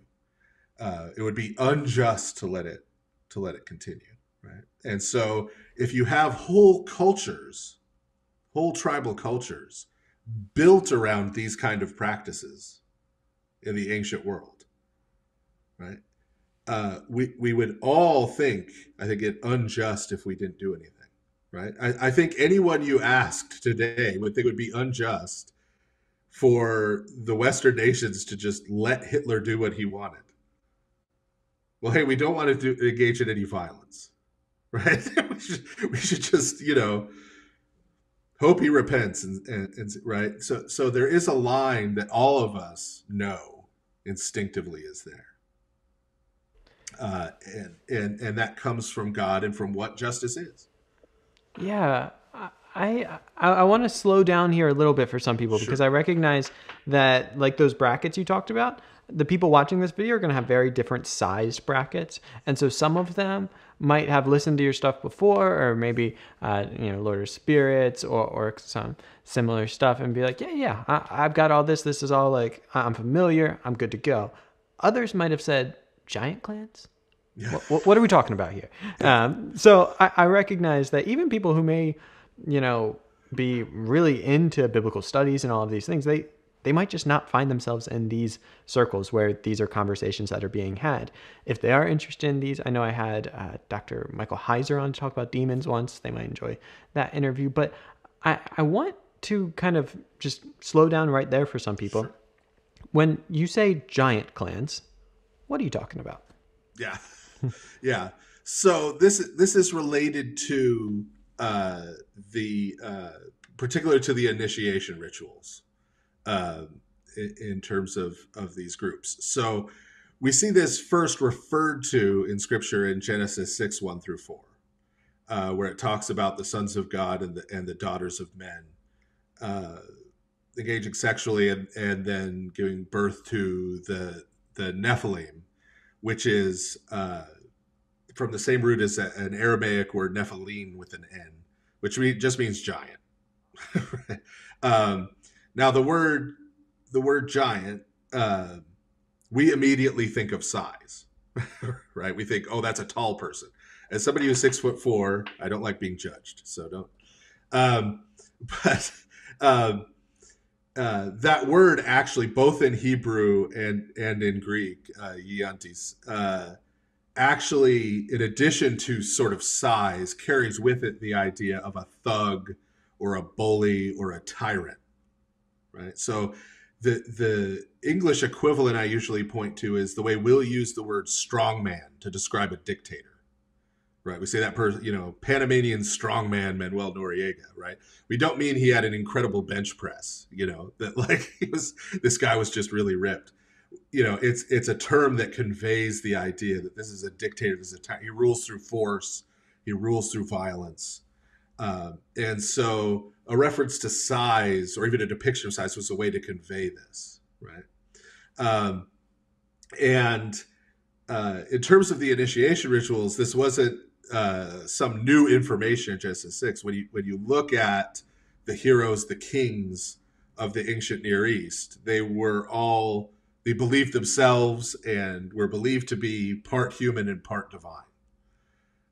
Uh, it would be unjust to let it to let it continue, right? And so, if you have whole cultures, whole tribal cultures built around these kind of practices in the ancient world, right? Uh, we we would all think, I think, it unjust if we didn't do anything right? I, I, think anyone you asked today would think it would be unjust for the Western nations to just let Hitler do what he wanted. Well, hey, we don't want to do, engage in any violence, right? we, should, we should just, you know, hope he repents, and, and, and right. So, so there is a line that all of us know instinctively is there. Uh, and, and and that comes from God and from what justice is. Yeah, I I, I want to slow down here a little bit for some people sure. because I recognize that like those brackets you talked about, the people watching this video are going to have very different sized brackets, and so some of them might have listened to your stuff before, or maybe uh, you know Lord of Spirits or or some similar stuff, and be like, yeah, yeah, I, I've got all this. This is all like I'm familiar. I'm good to go. Others might have said giant clans yeah. What, what, are we talking about here? Um, so I, I recognize that even people who may, you know, be really into biblical studies and all of these things, they they might just not find themselves in these circles where these are conversations that are being had. If they are interested in these, I know I had uh, Dr. Michael Heiser on to talk about demons once. They might enjoy that interview. But I, I want to kind of just slow down right there for some people. Sure. When you say giant clans, what are you talking about? Yeah. yeah. So this this is related to uh, the uh, particular to the initiation rituals uh, in, terms of of these groups. So we see this first referred to in Scripture in Genesis six one through four, uh, where it talks about the sons of God and the and the daughters of men uh, engaging sexually and and then giving birth to the the Nephilim, which is uh, from the same root as an Aramaic word Nephilin with an N, which just means giant. um, now the word the word giant, uh, we immediately think of size, right? We think, oh, that's a tall person. As somebody who's six foot four, I don't like being judged, so don't. Um, but um, uh, that word actually, both in Hebrew and and in Greek, uh, uh, actually, in addition to sort of size, carries with it the idea of a thug or a bully or a tyrant, right? So the the English equivalent I usually point to is the way we'll use the word strongman to describe a dictator. Right. We say that person, you know, Panamanian strongman Manuel Noriega, right? We don't mean he had an incredible bench press, you know, that like he was this guy was just really ripped you know it's it's a term that conveys the idea that this is a dictator this is a he rules through force he rules through violence uh, and so a reference to size or even a depiction of size was a way to convey this right? Um, and uh, in terms of the initiation rituals this wasn't uh, some new information in genesis 6 when you when you look at the heroes the kings of the ancient near east they were all they believed themselves and were believed to be part human and part divine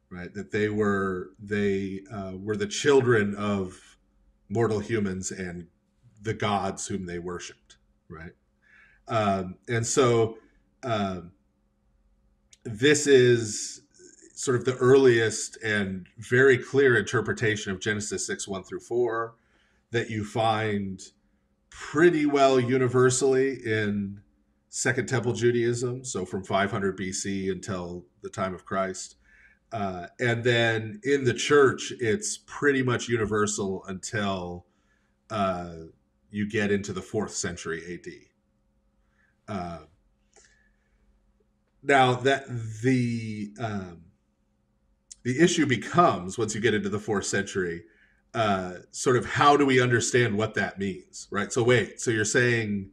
right? That they were they uh, were the children of mortal humans and the gods whom they worshipped right um, and so um, this is sort of the earliest and very clear interpretation of genesis 6 1 through 4 that you find pretty well universally in Second Temple Judaism, so from 500 BC until the time of Christ. Uh, and then in the church, it's pretty much universal until uh, you get into the fourth century AD. Uh, now that the um, the issue becomes once you get into the fourth century, uh, sort of how do we understand what that means, right? So wait, so you're saying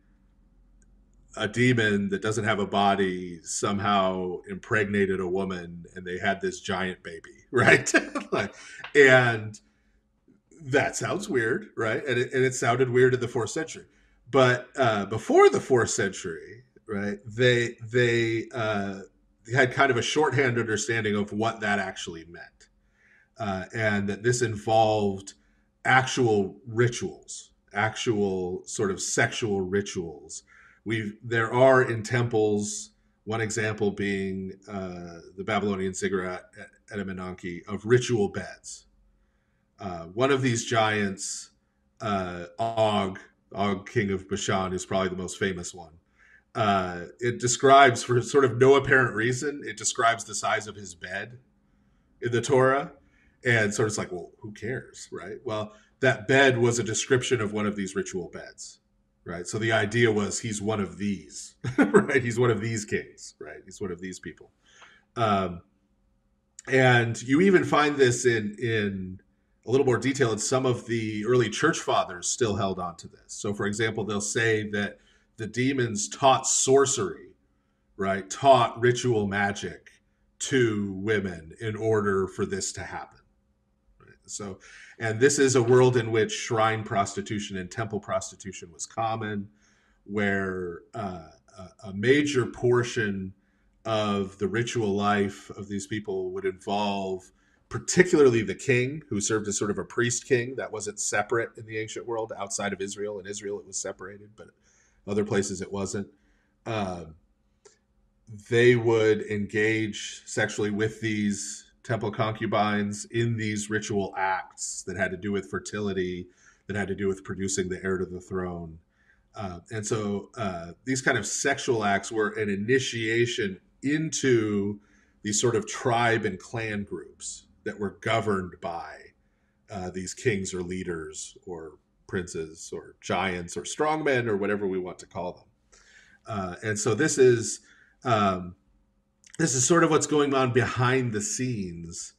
a demon that doesn't have a body somehow impregnated a woman and they had this giant baby, right? like, and that sounds weird, right? And it, and it sounded weird in the fourth century, but uh, before the fourth century, right? They they uh, had kind of a shorthand understanding of what that actually meant, uh, and that this involved actual rituals, actual sort of sexual rituals. We there are in temples. One example being uh, the Babylonian ziggurat at Etemenanki of ritual beds. Uh, one of these giants, uh, Og, Og, king of Bashan, is probably the most famous one uh, it describes for sort of no apparent reason it describes the size of his bed in the torah and sort of like well who cares right well that bed was a description of one of these ritual beds right? So the idea was he's one of these right? He's one of these kings right? He's one of these people. Um, and you even find this in in a little more detail in some of the early church fathers still held on to this. So for example they'll say that the demons taught sorcery, right? Taught ritual magic to women in order for this to happen. So, and this is a world in which shrine prostitution and temple prostitution was common, where uh, a, major portion of the ritual life of these people would involve particularly the king who served as sort of a priest king that wasn't separate in the ancient world outside of israel in israel it was separated but other places it wasn't. Uh, they would engage sexually with these temple concubines in these ritual acts that had to do with fertility, that had to do with producing the heir to the throne. Uh, and so uh, these kind of sexual acts were an initiation into these sort of tribe and clan groups that were governed by uh, these kings or leaders or princes or giants or strongmen or whatever we want to call them. Uh, and so this is um, this is sort of what's going on behind the scenes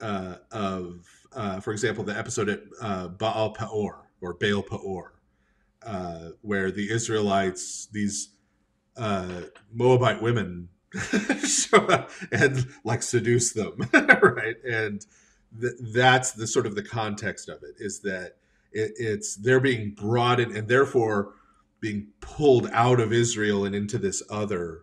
uh, of, uh, for example, the episode at uh, Baal Peor or Baal Peor, uh, where the Israelites, these uh, Moabite women, show up and like seduce them, right? And th- that's the sort of the context of it is that it, it's they're being brought in and therefore being pulled out of Israel and into this other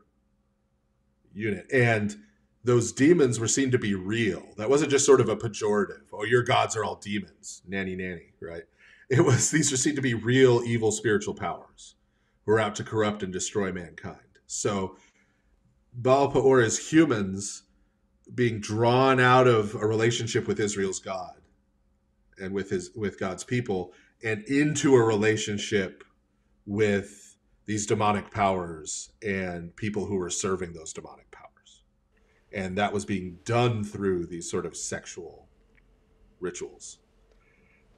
unit. And those demons were seen to be real. That wasn't just sort of a pejorative. Oh, your gods are all demons, nanny nanny, right? It was these were seen to be real evil spiritual powers who are out to corrupt and destroy mankind. So Baal Peor is humans being drawn out of a relationship with Israel's God and with his with God's people and into a relationship with these demonic powers and people who were serving those demonic. And that was being done through these sort of sexual rituals.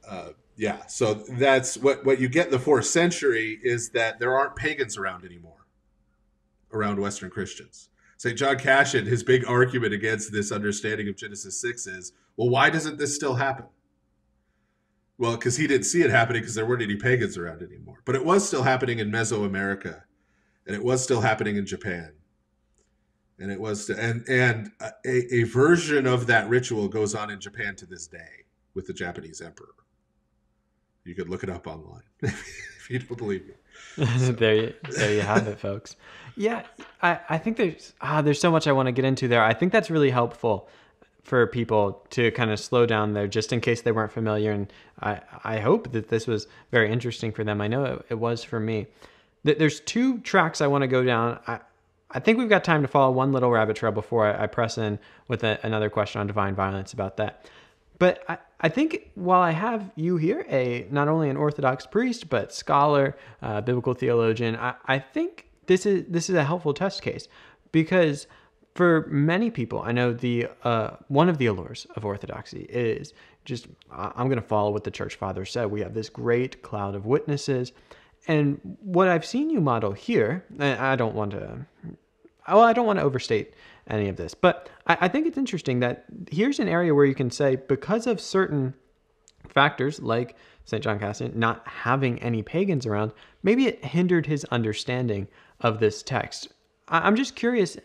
Uh, yeah, so that's what what you get in the fourth century is that there aren't pagans around anymore, around Western Christians. St. John Cassian, his big argument against this understanding of Genesis 6 is, well, why doesn't this still happen? Well, because he didn't see it happening because there weren't any pagans around anymore. But it was still happening in Mesoamerica, and it was still happening in Japan, and it was and and a, a version of that ritual goes on in Japan to this day with the Japanese emperor. You could look it up online if you don't believe me. So. there, you, there you have it, folks. Yeah, I, I think there's ah, there's so much I want to get into there. I think that's really helpful for people to kind of slow down there just in case they weren't familiar. And I, I hope that this was very interesting for them. I know it, it was for me. There's two tracks I want to go down. I, I think we've got time to follow one little rabbit trail before I, I press in with a, another question on divine violence about that. But I, I think while I have you here, a not only an Orthodox priest but scholar, uh, biblical theologian, I, I think this is this is a helpful test case because for many people, I know the uh, one of the allures of orthodoxy is just I'm going to follow what the church fathers said. We have this great cloud of witnesses, and what I've seen you model here, I don't want to, well, I don't want to overstate any of this, but I, I think it's interesting that here's an area where you can say because of certain factors like St. John Cassian not having any pagans around, maybe it hindered his understanding of this text. I'm just curious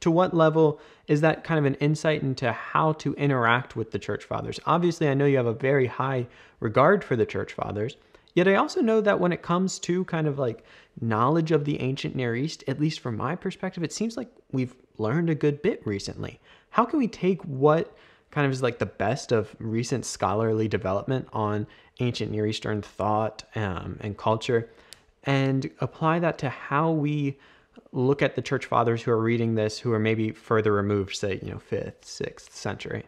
to what level is that kind of an insight into how to interact with the church fathers? Obviously, I know you have a very high regard for the church fathers, yet I also know that when it comes to kind of like knowledge of the ancient Near East, at least from my perspective, it seems like we've learned a good bit recently. How can we take what kind of is like the best of recent scholarly development on ancient Near Eastern thought um, and culture and apply that to how we look at the church fathers who are reading this who are maybe further removed say you know fifth sixth century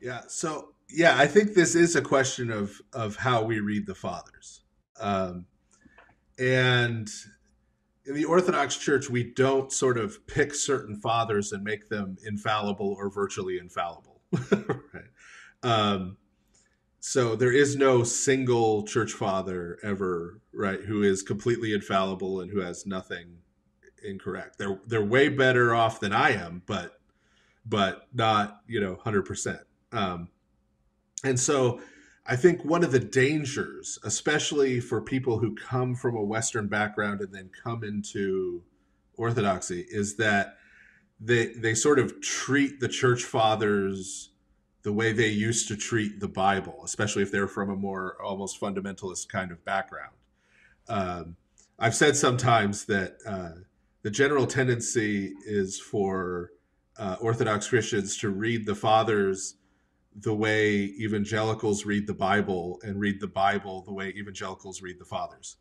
yeah so yeah i think this is a question of of how we read the fathers. Um, and in the orthodox church we don't sort of pick certain fathers and make them infallible or virtually infallible. Right. Um, so there is no single church father ever right who is completely infallible and who has nothing incorrect. They're they're way better off than i am but but not you know 100% um, and so i think one of the dangers especially for people who come from a western background and then come into orthodoxy is that they they sort of treat the church fathers the way they used to treat the Bible, especially if they're from a more almost fundamentalist kind of background. Um, I've said sometimes that uh, the general tendency is for uh, Orthodox Christians to read the fathers the way evangelicals read the Bible and read the Bible the way evangelicals read the fathers.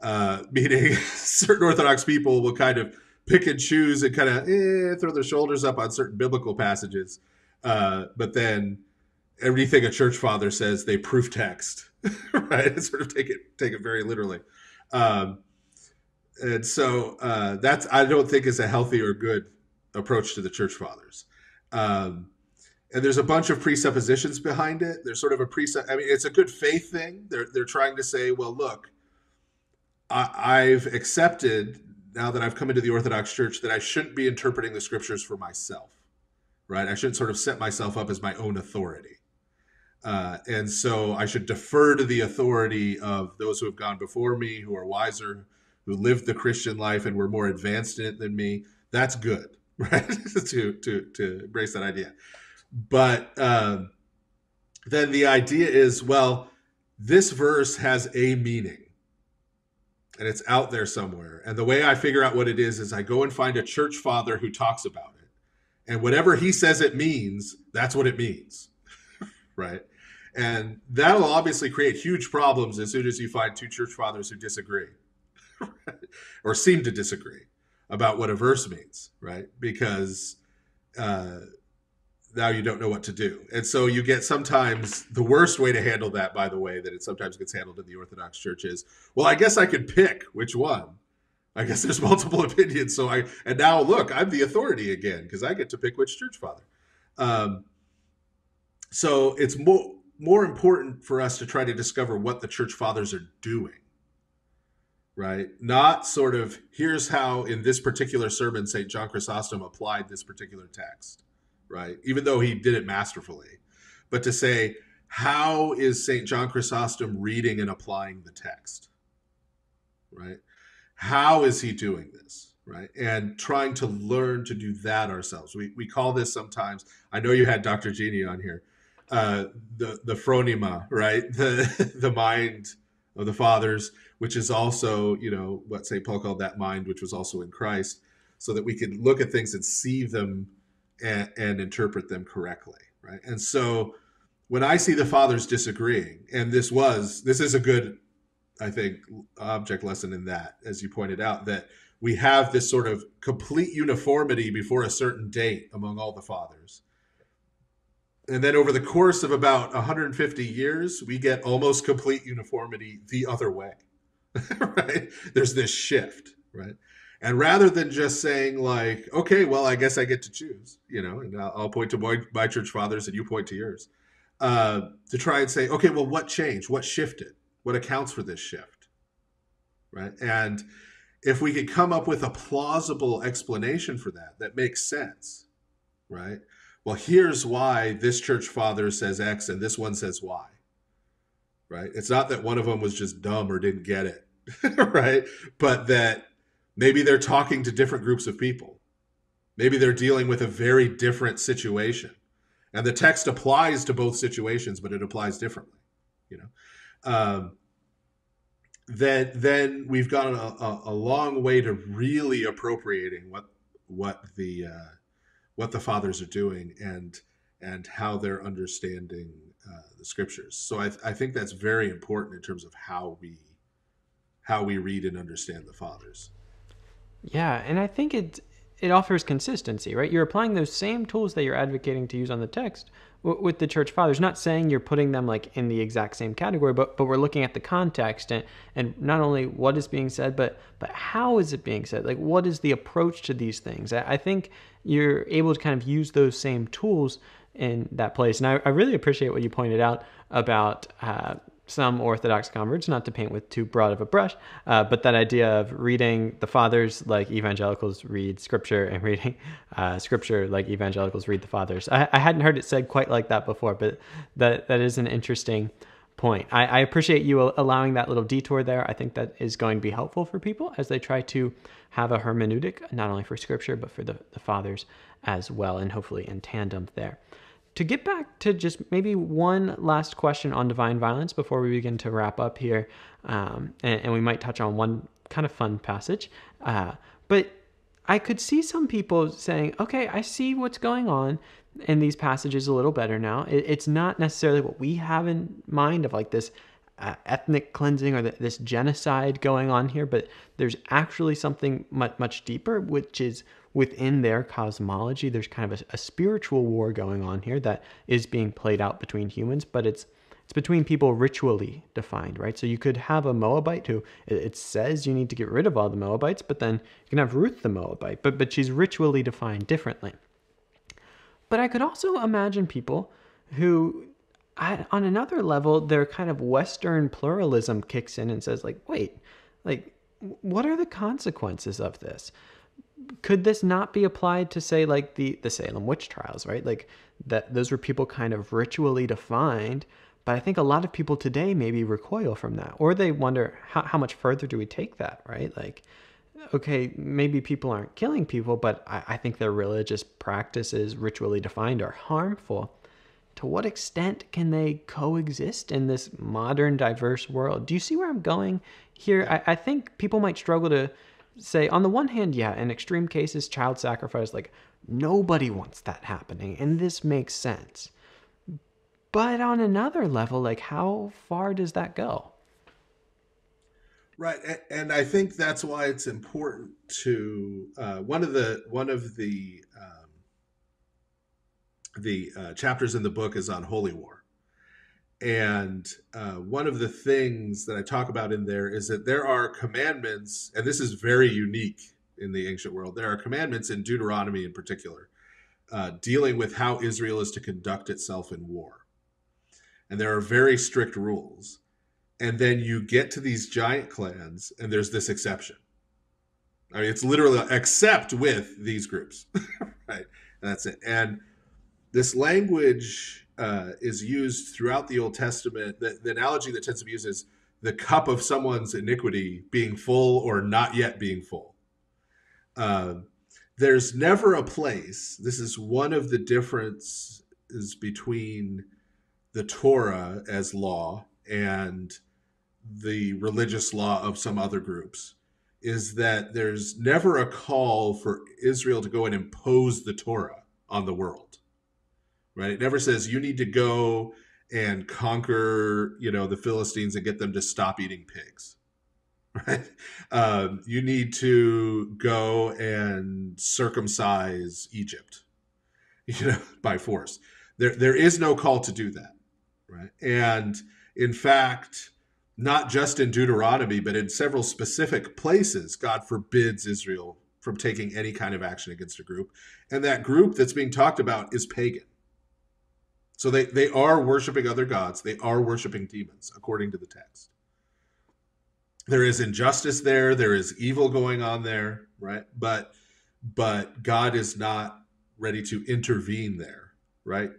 Uh, meaning, certain Orthodox people will kind of pick and choose and kind of eh, throw their shoulders up on certain biblical passages uh, but then everything a church father says, they proof text, right? And sort of take it take it very literally. Um, and so uh, that's I don't think is a healthy or good approach to the church fathers. Um, and there's a bunch of presuppositions behind it. There's sort of a presupp. I mean, it's a good faith thing. They're they're trying to say, well, look, I, I've accepted now that I've come into the Orthodox Church that I shouldn't be interpreting the scriptures for myself right? I shouldn't sort of set myself up as my own authority. Uh, and so I should defer to the authority of those who have gone before me, who are wiser, who lived the Christian life and were more advanced in it than me. That's good, right? to to to embrace that idea. But um, then the idea is, well, this verse has a meaning, and it's out there somewhere. And the way I figure out what it is is I go and find a church father who talks about it and whatever he says it means, that's what it means. right? And that'll obviously create huge problems as soon as you find two church fathers who disagree or seem to disagree about what a verse means, right? Because uh, now you don't know what to do. And so you get sometimes the worst way to handle that, by the way, that it sometimes gets handled in the Orthodox Church is, well, I guess I could pick which one. I guess there's multiple opinions. So I and now look, I'm the authority again because I get to pick which church father. Um, so it's more more important for us to try to discover what the church fathers are doing, right? Not sort of here's how in this particular sermon St. John Chrysostom applied this particular text, right? Even though he did it masterfully, but to say how is St. John Chrysostom reading and applying the text, right? how is he doing this right and trying to learn to do that ourselves we, we call this sometimes i know you had dr Jeannie on here uh, the the phronema right the the mind of the fathers which is also you know what st paul called that mind which was also in christ so that we can look at things and see them and, and interpret them correctly right and so when i see the fathers disagreeing and this was this is a good I think, object lesson in that, as you pointed out, that we have this sort of complete uniformity before a certain date among all the fathers. and then over the course of about 150 years, we get almost complete uniformity the other way. right? There's this shift, right? And rather than just saying like, okay, well, I guess I get to choose, you know, and I'll, point to my, my, church fathers and you point to yours, uh, to try and say, okay, well, what changed? What shifted? What accounts for this shift, right? And if we could come up with a plausible explanation for that, that makes sense, right? Well, here's why this church father says X and this one says Y, right? It's not that one of them was just dumb or didn't get it, right? But that maybe they're talking to different groups of people. Maybe they're dealing with a very different situation. And the text applies to both situations, but it applies differently, you know? Um, then then we've gone a, a, a, long way to really appropriating what what the uh, what the fathers are doing and and how they're understanding uh, the scriptures. So I, I think that's very important in terms of how we how we read and understand the fathers. Yeah, and I think it it offers consistency, right? You're applying those same tools that you're advocating to use on the text with the church fathers. Not saying you're putting them like in the exact same category but but we're looking at the context and and not only what is being said but but how is it being said? Like what is the approach to these things? I, I think you're able to kind of use those same tools in that place. And i, I really appreciate what you pointed out about uh, some Orthodox converts, not to paint with too broad of a brush, uh, but that idea of reading the fathers like evangelicals read scripture and reading uh, scripture like evangelicals read the fathers. I, I, hadn't heard it said quite like that before, but that that is an interesting point. I, I appreciate you allowing that little detour there. I think that is going to be helpful for people as they try to have a hermeneutic, not only for scripture, but for the, the fathers as well, and hopefully in tandem there to get back to just maybe one last question on divine violence before we begin to wrap up here, um, and, and, we might touch on one kind of fun passage. Uh, but I could see some people saying, okay, I see what's going on in these passages a little better now. It, it's not necessarily what we have in mind of like this uh, ethnic cleansing or the, this genocide going on here, but there's actually something much, much deeper, which is within their cosmology, there's kind of a, a, spiritual war going on here that is being played out between humans, but it's it's between people ritually defined, right? So you could have a Moabite who it says you need to get rid of all the Moabites, but then you can have Ruth the Moabite, but but she's ritually defined differently. But I could also imagine people who on another level, their kind of Western pluralism kicks in and says, like, wait, like, what are the consequences of this? Could this not be applied to say like the the Salem witch trials, right? Like that those were people kind of ritually defined, but I think a lot of people today maybe recoil from that, or they wonder how how much further do we take that, right? Like, okay, maybe people aren't killing people, but I, I think their religious practices ritually defined are harmful. To what extent can they coexist in this modern diverse world? Do you see where I'm going here? I, I think people might struggle to say on the one hand yeah in extreme cases child sacrifice like nobody wants that happening and this makes sense. But on another level like how far does that go? Right and i think that's why it's important to uh, one of the one of the um, the uh, chapters in the book is on holy war and uh, one of the things that I talk about in there is that there are commandments, and this is very unique in the ancient world. There are commandments in Deuteronomy in particular uh, dealing with how Israel is to conduct itself in war. And there are very strict rules. And then you get to these giant clans, and there's this exception. I mean, it's literally except with these groups, right? And that's it. And this language uh, is used throughout the Old Testament. The, the analogy that tends to be used is the cup of someone's iniquity being full or not yet being full. Uh, there's never a place, this is one of the differences between the Torah as law and the religious law of some other groups is that there's never a call for Israel to go and impose the Torah on the world right? It never says you need to go and conquer, you know, the Philistines and get them to stop eating pigs, right? Um, you need to go and circumcise Egypt, you know, by force. There, there is no call to do that, right? And in fact, not just in Deuteronomy, but in several specific places, God forbids Israel from taking any kind of action against a group. And that group that's being talked about is pagan. So they, they are worshiping other gods, they are worshiping demons, according to the text. There is injustice there, there is evil going on there, right? But but God is not ready to intervene there, right?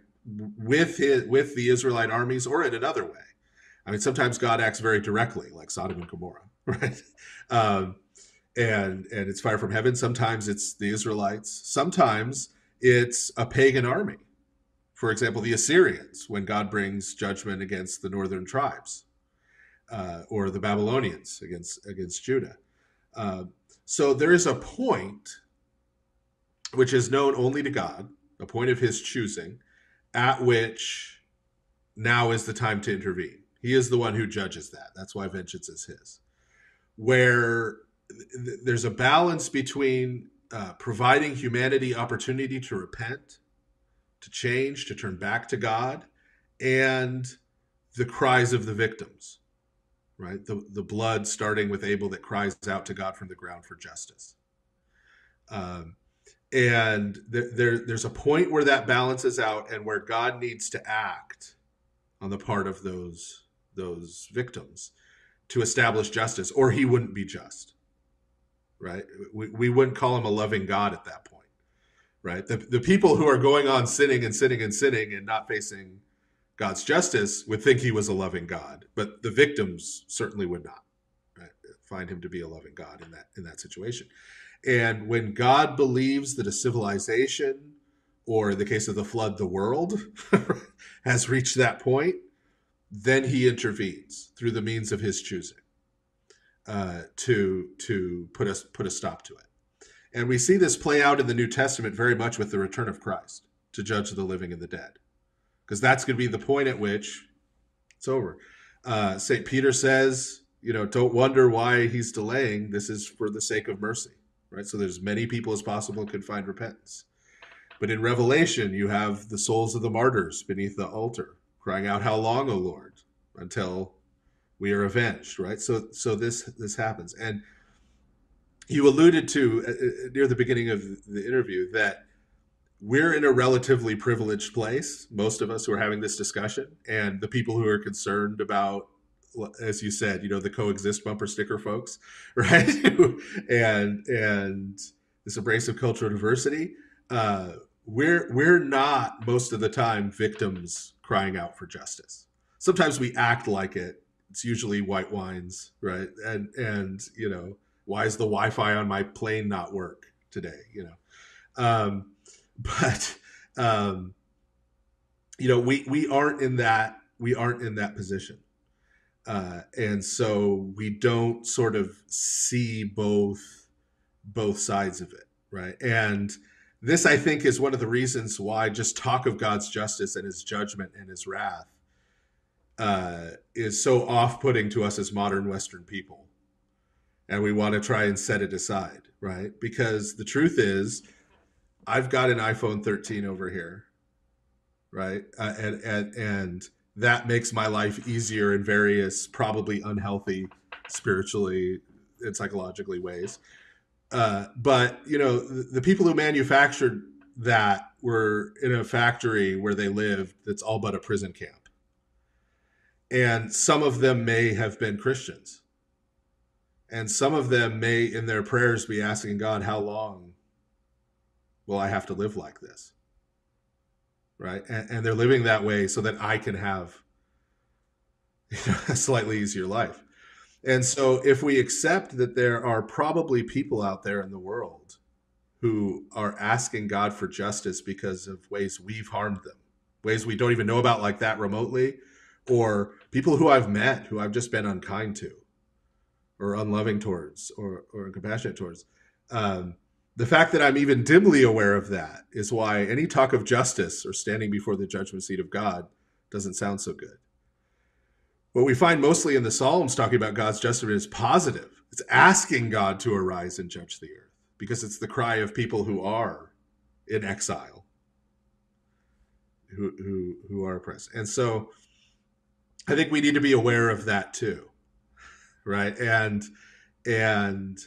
With his, with the Israelite armies or in another way. I mean, sometimes God acts very directly, like Sodom and Gomorrah, right? Um, and and it's fire from heaven. Sometimes it's the Israelites. Sometimes it's a pagan army. For example, the Assyrians, when God brings judgment against the northern tribes, uh, or the Babylonians against against Judah. Uh, so there is a point which is known only to God, a point of His choosing, at which now is the time to intervene. He is the one who judges that. That's why vengeance is His. Where there's a balance between uh, providing humanity opportunity to repent, to change, to turn back to God, and the cries of the victims, right? The, the blood starting with Abel that cries out to God from the ground for justice. Um, and there, there, there's a point where that balances out and where God needs to act on the part of those those victims to establish justice, or he wouldn't be just right? We, we wouldn't call him a loving God at that point, right? The, the people who are going on sinning and sinning and sinning and not facing God's justice would think he was a loving God, but the victims certainly would not right? find him to be a loving God in that in that situation. And when God believes that a civilization, or in the case of the flood, the world, has reached that point, then he intervenes through the means of his choosing uh, to to put us put a stop to it. And we see this play out in the New Testament very much with the return of Christ to judge the living and the dead, because that's going to be the point at which it's over. Uh, Saint Peter says, you know, don't wonder why he's delaying. This is for the sake of mercy, right? So there's many people as possible could find repentance. But in Revelation, you have the souls of the martyrs beneath the altar crying out, "How long, O Lord?" Until we are avenged right so so this this happens and you alluded to uh, uh, near the beginning of the interview that we're in a relatively privileged place most of us who are having this discussion and the people who are concerned about as you said you know the coexist bumper sticker folks right? And and this embrace of cultural diversity uh, we're we're not most of the time victims crying out for justice. Sometimes we act like it. It's usually white wines, right? And and you know, why is the Wi-Fi on my plane not work today? You know, um, but um, you know, we we aren't in that we aren't in that position, uh, and so we don't sort of see both both sides of it, right? And this, I think, is one of the reasons why just talk of God's justice and His judgment and His wrath uh, is so off-putting to us as modern Western people, and we want to try and set it aside, right? Because the truth is, I've got an iPhone 13 over here, right, uh, and and and that makes my life easier in various probably unhealthy, spiritually and psychologically ways. Uh, but you know, the, the people who manufactured that were in a factory where they lived that's all but a prison camp and some of them may have been Christians. And some of them may, in their prayers, be asking God, How long will I have to live like this? Right? And, and they're living that way so that I can have you know, a slightly easier life. And so, if we accept that there are probably people out there in the world who are asking God for justice because of ways we've harmed them, ways we don't even know about like that remotely, or people who I've met who I've just been unkind to or unloving towards or, or compassionate towards. Um, the fact that I'm even dimly aware of that is why any talk of justice or standing before the judgment seat of God doesn't sound so good. What we find mostly in the Psalms talking about God's judgment is positive. It's asking God to arise and judge the earth because it's the cry of people who are in exile who who who are oppressed. And so I think we need to be aware of that too. Right? And and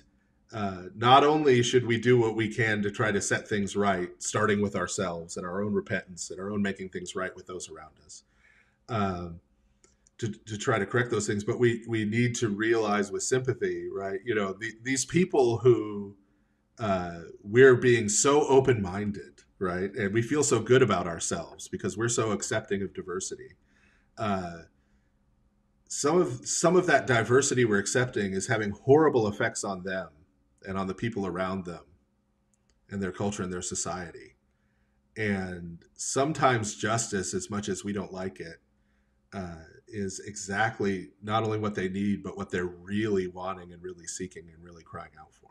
uh, not only should we do what we can to try to set things right, starting with ourselves and our own repentance and our own making things right with those around us, um, to, to try to correct those things, but we we need to realize with sympathy, right? You know, the, these people who uh, we're being so open minded, right, and we feel so good about ourselves because we're so accepting of diversity. Uh, some of some of that diversity we're accepting is having horrible effects on them and on the people around them and their culture and their society. And sometimes justice, as much as we don't like it, uh, is exactly not only what they need, but what they're really wanting and really seeking and really crying out for.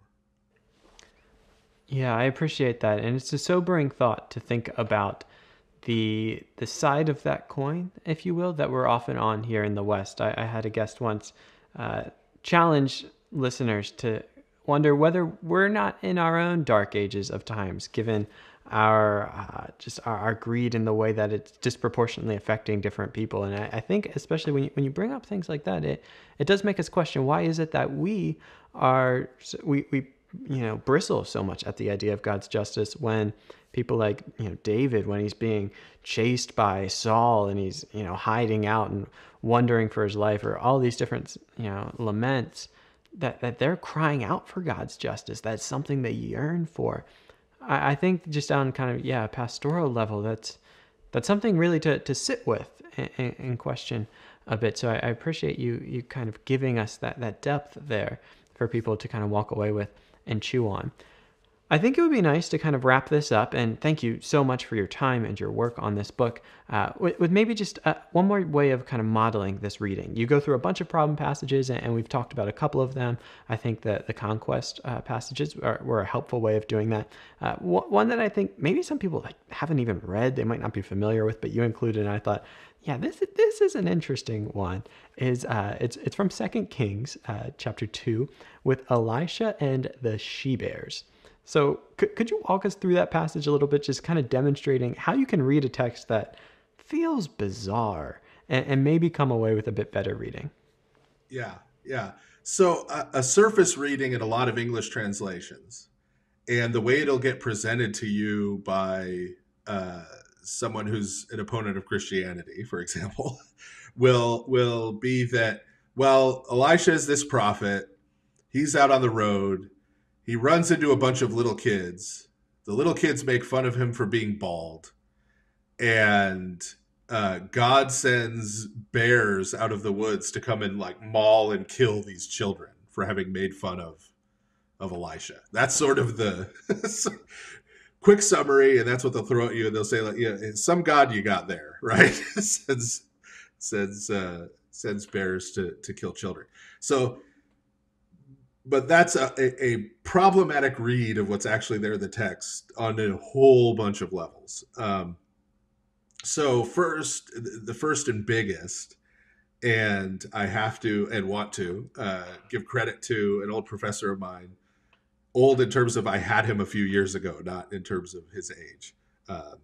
Yeah, I appreciate that. And it's a sobering thought to think about the the side of that coin, if you will, that we're often on here in the West. I, I had a guest once uh, challenge listeners to wonder whether we're not in our own dark ages of times, given our uh, just our, our, greed in the way that it's disproportionately affecting different people. And I, I, think, especially when you, when you bring up things like that, it it does make us question why is it that we are we we you know bristle so much at the idea of God's justice when people like you know David when he's being chased by Saul and he's you know hiding out and wondering for his life or all these different you know laments that, that they're crying out for God's justice. That's something they yearn for. I, I think just on kind of, yeah, pastoral level, that's, that's something really to, to sit with and, and question a bit. So I, I, appreciate you, you kind of giving us that, that depth there for people to kind of walk away with and chew on. I think it would be nice to kind of wrap this up, and thank you so much for your time and your work on this book, uh, with, with, maybe just uh, one more way of kind of modeling this reading. You go through a bunch of problem passages, and, and we've talked about a couple of them. I think that the conquest uh, passages are, were a helpful way of doing that. Uh, one that I think maybe some people like haven't even read, they might not be familiar with, but you included, and I thought, yeah, this this is an interesting one. Is uh, it's it's from Second Kings, uh, chapter two, with Elisha and the she bears. So, could, could you walk us through that passage a little bit, just kind of demonstrating how you can read a text that feels bizarre and, and maybe come away with a bit better reading? Yeah, yeah. So, a, a surface reading in a lot of English translations, and the way it'll get presented to you by uh, someone who's an opponent of Christianity, for example, will will be that well, Elisha is this prophet. He's out on the road he runs into a bunch of little kids. The little kids make fun of him for being bald. And uh, God sends bears out of the woods to come and like maul and kill these children for having made fun of of Elisha. That's sort of the quick summary, and that's what they'll throw at you. And they'll say, like, yeah, some God you got there, right? sends sends uh, sends bears to to kill children. So but that's a, a, problematic read of what's actually there in the text on a whole bunch of levels. Um, so first, the first and biggest, and I have to and want to uh, give credit to an old professor of mine, old in terms of I had him a few years ago, not in terms of his age. Um,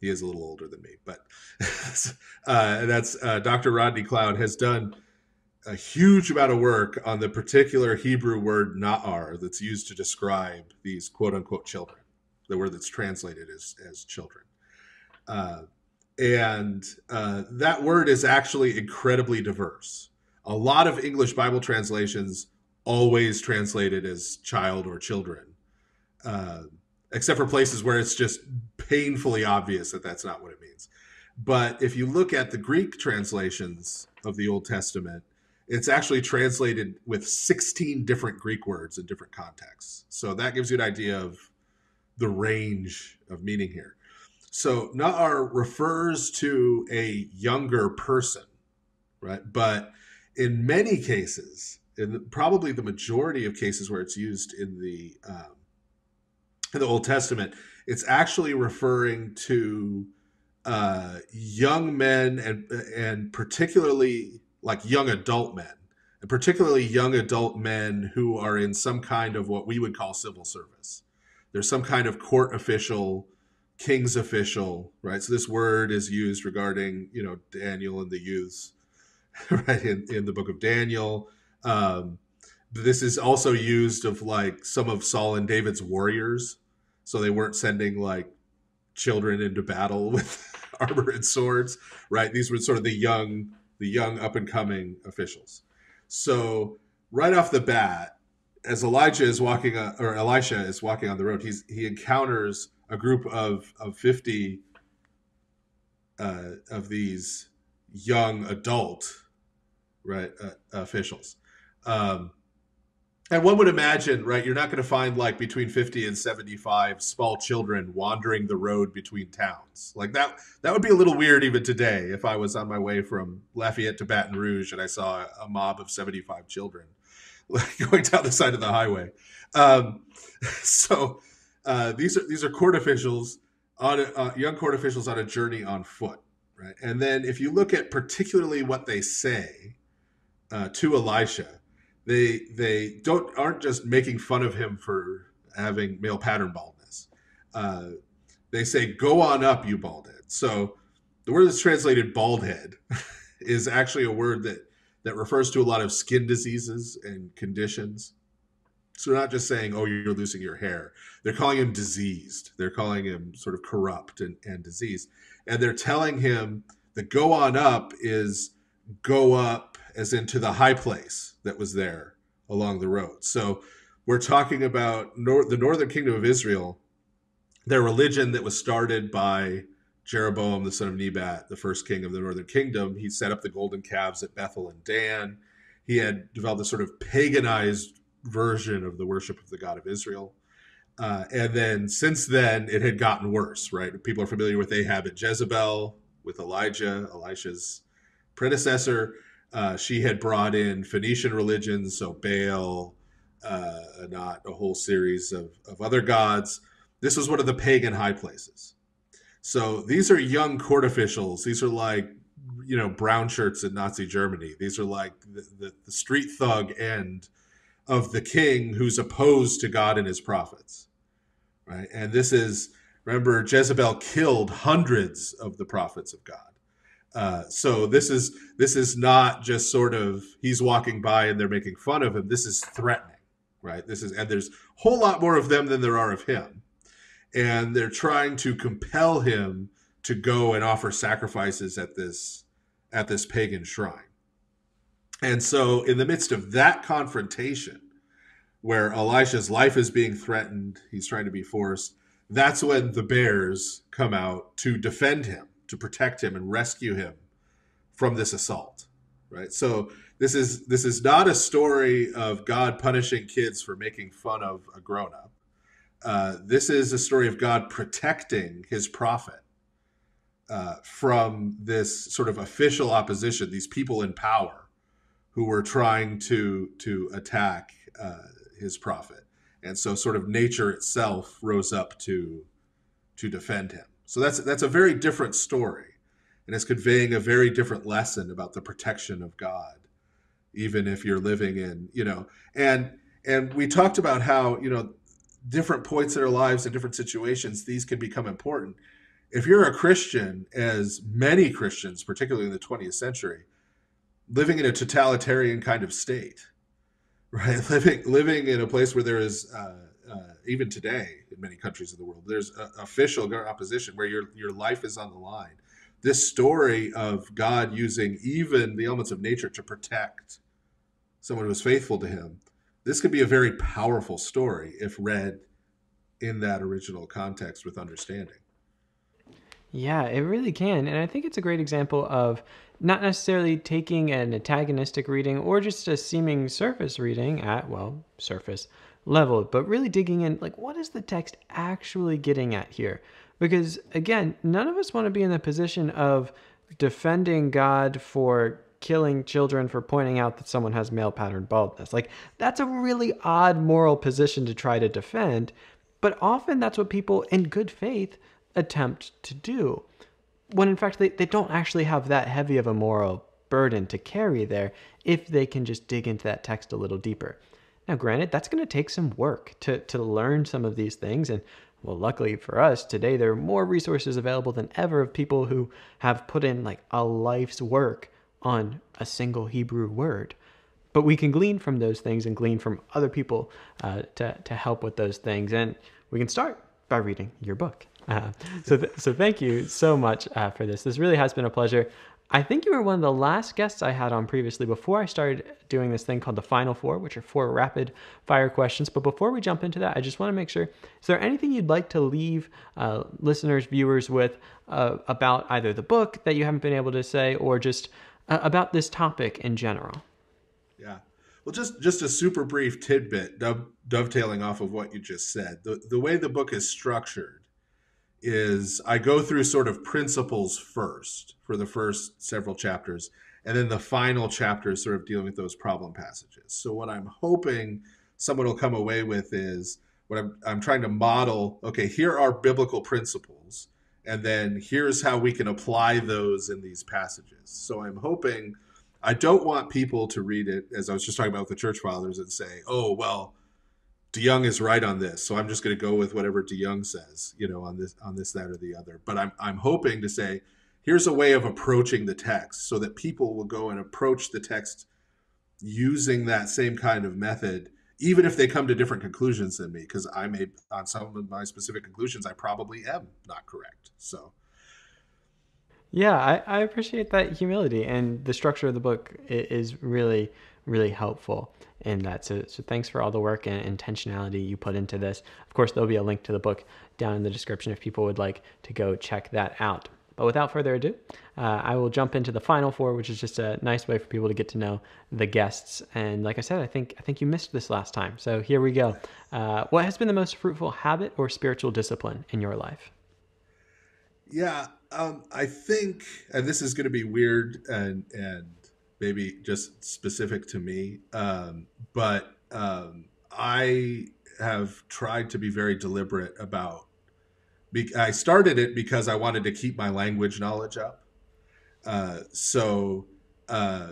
he is a little older than me, but uh, that's uh, Dr. Rodney Cloud has done a huge amount of work on the particular Hebrew word na'ar that's used to describe these quote unquote children, the word that's translated as, as children. Uh, and uh, that word is actually incredibly diverse. A lot of English Bible translations always translated as child or children, uh, except for places where it's just painfully obvious that that's not what it means. But if you look at the Greek translations of the Old Testament, it's actually translated with 16 different Greek words in different contexts. So that gives you an idea of the range of meaning here. So Na'ar refers to a younger person, right? But in many cases, in probably the majority of cases where it's used in the um, in the Old Testament, it's actually referring to uh, young men and and particularly like young adult men, and particularly young adult men who are in some kind of what we would call civil service. There's some kind of court official king's official, right? So this word is used regarding, you know, Daniel and the youths, right, in, in the book of Daniel. Um, this is also used of like some of Saul and David's warriors. So they weren't sending like children into battle with armor and swords, right? These were sort of the young, the young up and coming officials. So right off the bat, as Elijah is walking, or Elisha is walking on the road, he's he encounters a group of of fifty uh, of these young adult, right, uh, officials. Um, and one would imagine, right, you're not going to find like between 50 and 75 small children wandering the road between towns. Like that that would be a little weird even today if I was on my way from Lafayette to Baton Rouge and I saw a mob of 75 children going down the side of the highway. Um, so uh, these are these are court officials on a, uh, young court officials on a journey on foot, right? And then if you look at particularly what they say uh, to Elisha, they they don't aren't just making fun of him for having male pattern baldness. Uh, they say, "Go on up, you bald head." So the word that's translated "bald head" is actually a word that that refers to a lot of skin diseases and conditions. So they're not just saying, "Oh, you're losing your hair." They're calling him diseased. They're calling him sort of corrupt and, and diseased, and they're telling him the "go on up" is go up as into the high place that was there along the road. So we're talking about nor- the northern kingdom of Israel, their religion that was started by Jeroboam, the son of Nebat, the first king of the northern kingdom. He set up the golden calves at Bethel and Dan. He had developed a sort of paganized version of the worship of the God of Israel. Uh, and then since then, it had gotten worse, right? People are familiar with Ahab and Jezebel, with Elijah, Elisha's predecessor. Uh, she had brought in Phoenician religions, so Baal, uh, not a whole series of, of other gods. This was one of the pagan high places. So these are young court officials. These are like, you know, brown shirts in Nazi Germany. These are like the, the, the street thug end of the king who's opposed to God and his prophets. Right. And this is, remember, Jezebel killed hundreds of the prophets of God. Uh, so this is this is not just sort of he's walking by and they're making fun of him. This is threatening, right? This is and there's a whole lot more of them than there are of him, and they're trying to compel him to go and offer sacrifices at this at this pagan shrine. And so, in the midst of that confrontation, where Elisha's life is being threatened, he's trying to be forced. That's when the bears come out to defend him to protect him and rescue him from this assault right? So this is this is not a story of god punishing kids for making fun of a grown-up. Uh, this is a story of god protecting his prophet uh, from this sort of official opposition these people in power who were trying to to attack uh, his prophet. And so sort of nature itself rose up to to defend him so that's that's a very different story, and it's conveying a very different lesson about the protection of God, even if you're living in you know and and we talked about how you know different points in our lives and different situations these can become important. If you're a Christian, as many Christians, particularly in the 20th century, living in a totalitarian kind of state, right? Living living in a place where there is uh, uh, even today in many countries of the world. There's official opposition where your your life is on the line. This story of God using even the elements of nature to protect someone who is faithful to Him. This could be a very powerful story if read in that original context with understanding. Yeah, it really can. And I think it's a great example of not necessarily taking an antagonistic reading or just a seeming surface reading at, well, surface level, but really digging in like, what is the text actually getting at here? Because again, none of us want to be in the position of defending God for killing children for pointing out that someone has male pattern baldness. Like, that's a really odd moral position to try to defend, but often that's what people in good faith attempt to do. When in fact, they, they don't actually have that heavy of a moral burden to carry there if they can just dig into that text a little deeper. Now, granted, that's going to take some work to, to learn some of these things. And well, luckily for us, today there are more resources available than ever of people who have put in like a life's work on a single Hebrew word. But we can glean from those things and glean from other people uh, to, to help with those things. And we can start by reading your book. Uh, so, th- so thank you so much uh, for this. This really has been a pleasure. I think you were one of the last guests I had on previously before I started doing this thing called the Final Four, which are four rapid fire questions. But before we jump into that, I just want to make sure is there anything you'd like to leave uh, listeners, viewers with uh, about either the book that you haven't been able to say or just uh, about this topic in general? Yeah. Well, just just a super brief tidbit, dovetailing off of what you just said. The the way the book is structured is I go through sort of principles first for the first several chapters, and then the final chapter is sort of dealing with those problem passages. So what I'm hoping someone will come away with is what I'm, I'm trying to model. Okay, here are biblical principles, and then here's how we can apply those in these passages. So I'm hoping. I don't want people to read it, as I was just talking about with the church fathers, and say, "Oh, well, De Young is right on this, so I'm just going to go with whatever De Young says, you know, on this, on this, that, or the other. But I'm, I'm hoping to say, here's a way of approaching the text, so that people will go and approach the text using that same kind of method, even if they come to different conclusions than me, because I may, on some of my specific conclusions, I probably am not correct. So. Yeah, I, I appreciate that humility, and the structure of the book is really, really helpful in that. So, so thanks for all the work and intentionality you put into this. Of course, there'll be a link to the book down in the description if people would like to go check that out. But without further ado, uh, I will jump into the final four, which is just a nice way for people to get to know the guests. And like I said, I think I think you missed this last time. So here we go. Uh, what has been the most fruitful habit or spiritual discipline in your life? Yeah, um, I think, and this is going to be weird and and maybe just specific to me. Um, but um, I have tried to be very deliberate about. I started it because I wanted to keep my language knowledge up. Uh, so, uh,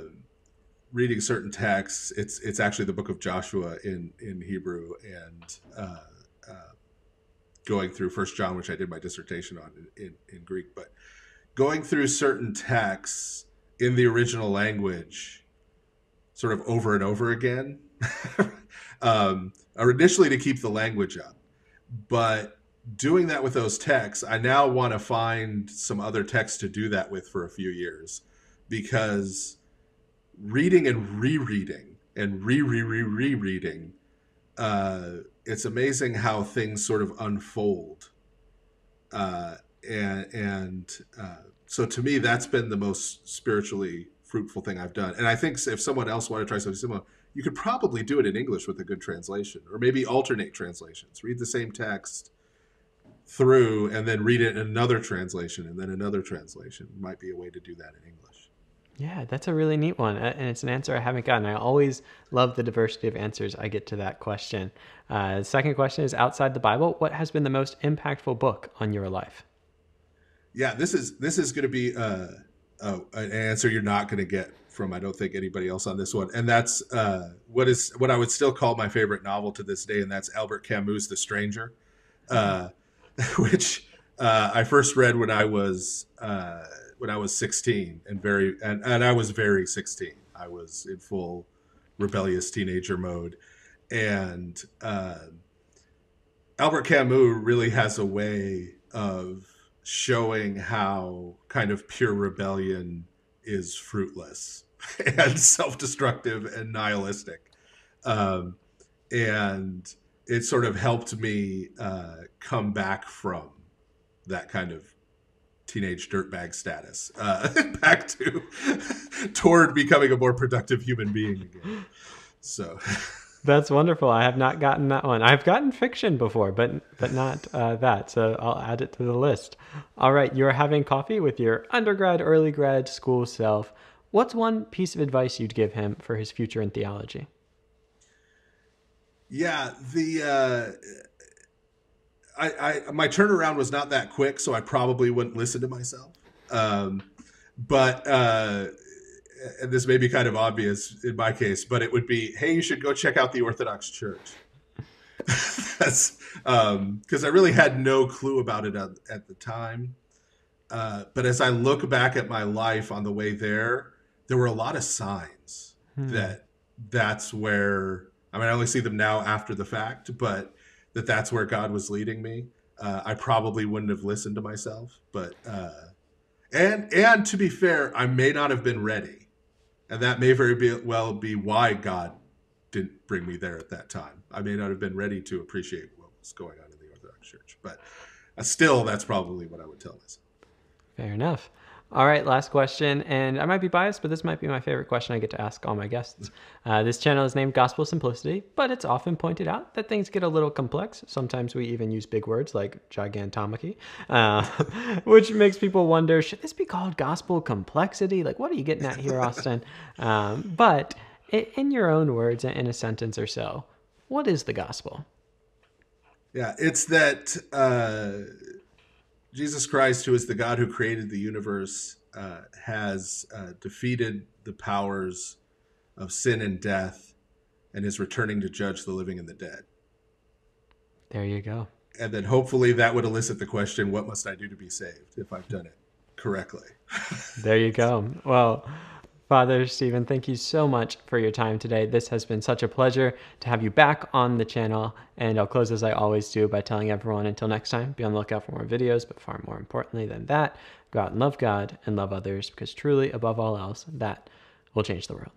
reading certain texts, it's it's actually the book of Joshua in in Hebrew, and uh, uh going through First John, which I did my dissertation on in, in, in Greek, but going through certain texts in the original language sort of over and over again um, or initially to keep the language up. But doing that with those texts i now want to find some other texts to do that with for a few years because reading and rereading and re re re rereading uh, it's amazing how things sort of unfold uh, and and uh, so to me, that's been the most spiritually fruitful thing I've done. And I think if someone else wanted to try something similar, you could probably do it in English with a good translation, or maybe alternate translations. Read the same text through, and then read it in another translation, and then another translation might be a way to do that in English. Yeah, that's a really neat one, and it's an answer I haven't gotten. I always love the diversity of answers I get to that question. Uh, the second question is outside the Bible, what has been the most impactful book on your life? Yeah, this is this is going to be uh, uh, an answer you're not going to get from I don't think anybody else on this one, and that's uh, what is what I would still call my favorite novel to this day, and that's Albert Camus' The Stranger, uh, which uh, I first read when I was uh, when I was 16 and very and, and I was very 16. I was in full rebellious teenager mode, and Albert Camus really has a way of showing how kind of pure rebellion is fruitless and self-destructive and nihilistic. Um, and it sort of helped me uh, come back from that kind of teenage dirtbag status uh, back to toward becoming a more productive human being again. So That's wonderful. I have not gotten that one. I've gotten fiction before, but but not uh, that. So I'll add it to the list. All right, you're having coffee with your undergrad, early grad school self. What's one piece of advice you'd give him for his future in theology? Yeah, the uh, I, I my turnaround was not that quick, so I probably wouldn't listen to myself. Um, but uh, and this may be kind of obvious in my case, but it would be, hey, you should go check out the Orthodox Church. That's because um, I really had no clue about it at, at the time. Uh, but as I look back at my life on the way there, there were a lot of signs hmm. that that's where I mean I only see them now after the fact, but that that's where God was leading me. Uh, I probably wouldn't have listened to myself, but uh, and and to be fair, I may not have been ready, and that may very be, well be why God didn't bring me there at that time. I may not have been ready to appreciate what was going on in the Orthodox Church, but uh, still, that's probably what I would tell myself. Fair enough. All right, last question, and I might be biased, but this might be my favorite question I get to ask all my guests. Uh, this channel is named Gospel Simplicity, but it's often pointed out that things get a little complex. Sometimes we even use big words like gigantomachy, uh, which makes people wonder should this be called Gospel Complexity? Like, what are you getting at here, Austin? Um, but in your own words, in a sentence or so, what is the gospel? Yeah, it's that. Uh Jesus Christ, who is the God who created the universe, uh, has uh, defeated the powers of sin and death and is returning to judge the living and the dead. There you go. And then hopefully that would elicit the question what must I do to be saved if I've done it correctly? there you go. Well, Father Stephen, thank you so much for your time today. This has been such a pleasure to have you back on the channel. And I'll close as I always do by telling everyone until next time, be on the lookout for more videos, but far more importantly than that, go out and love God and love others because truly, above all else, that will change the world.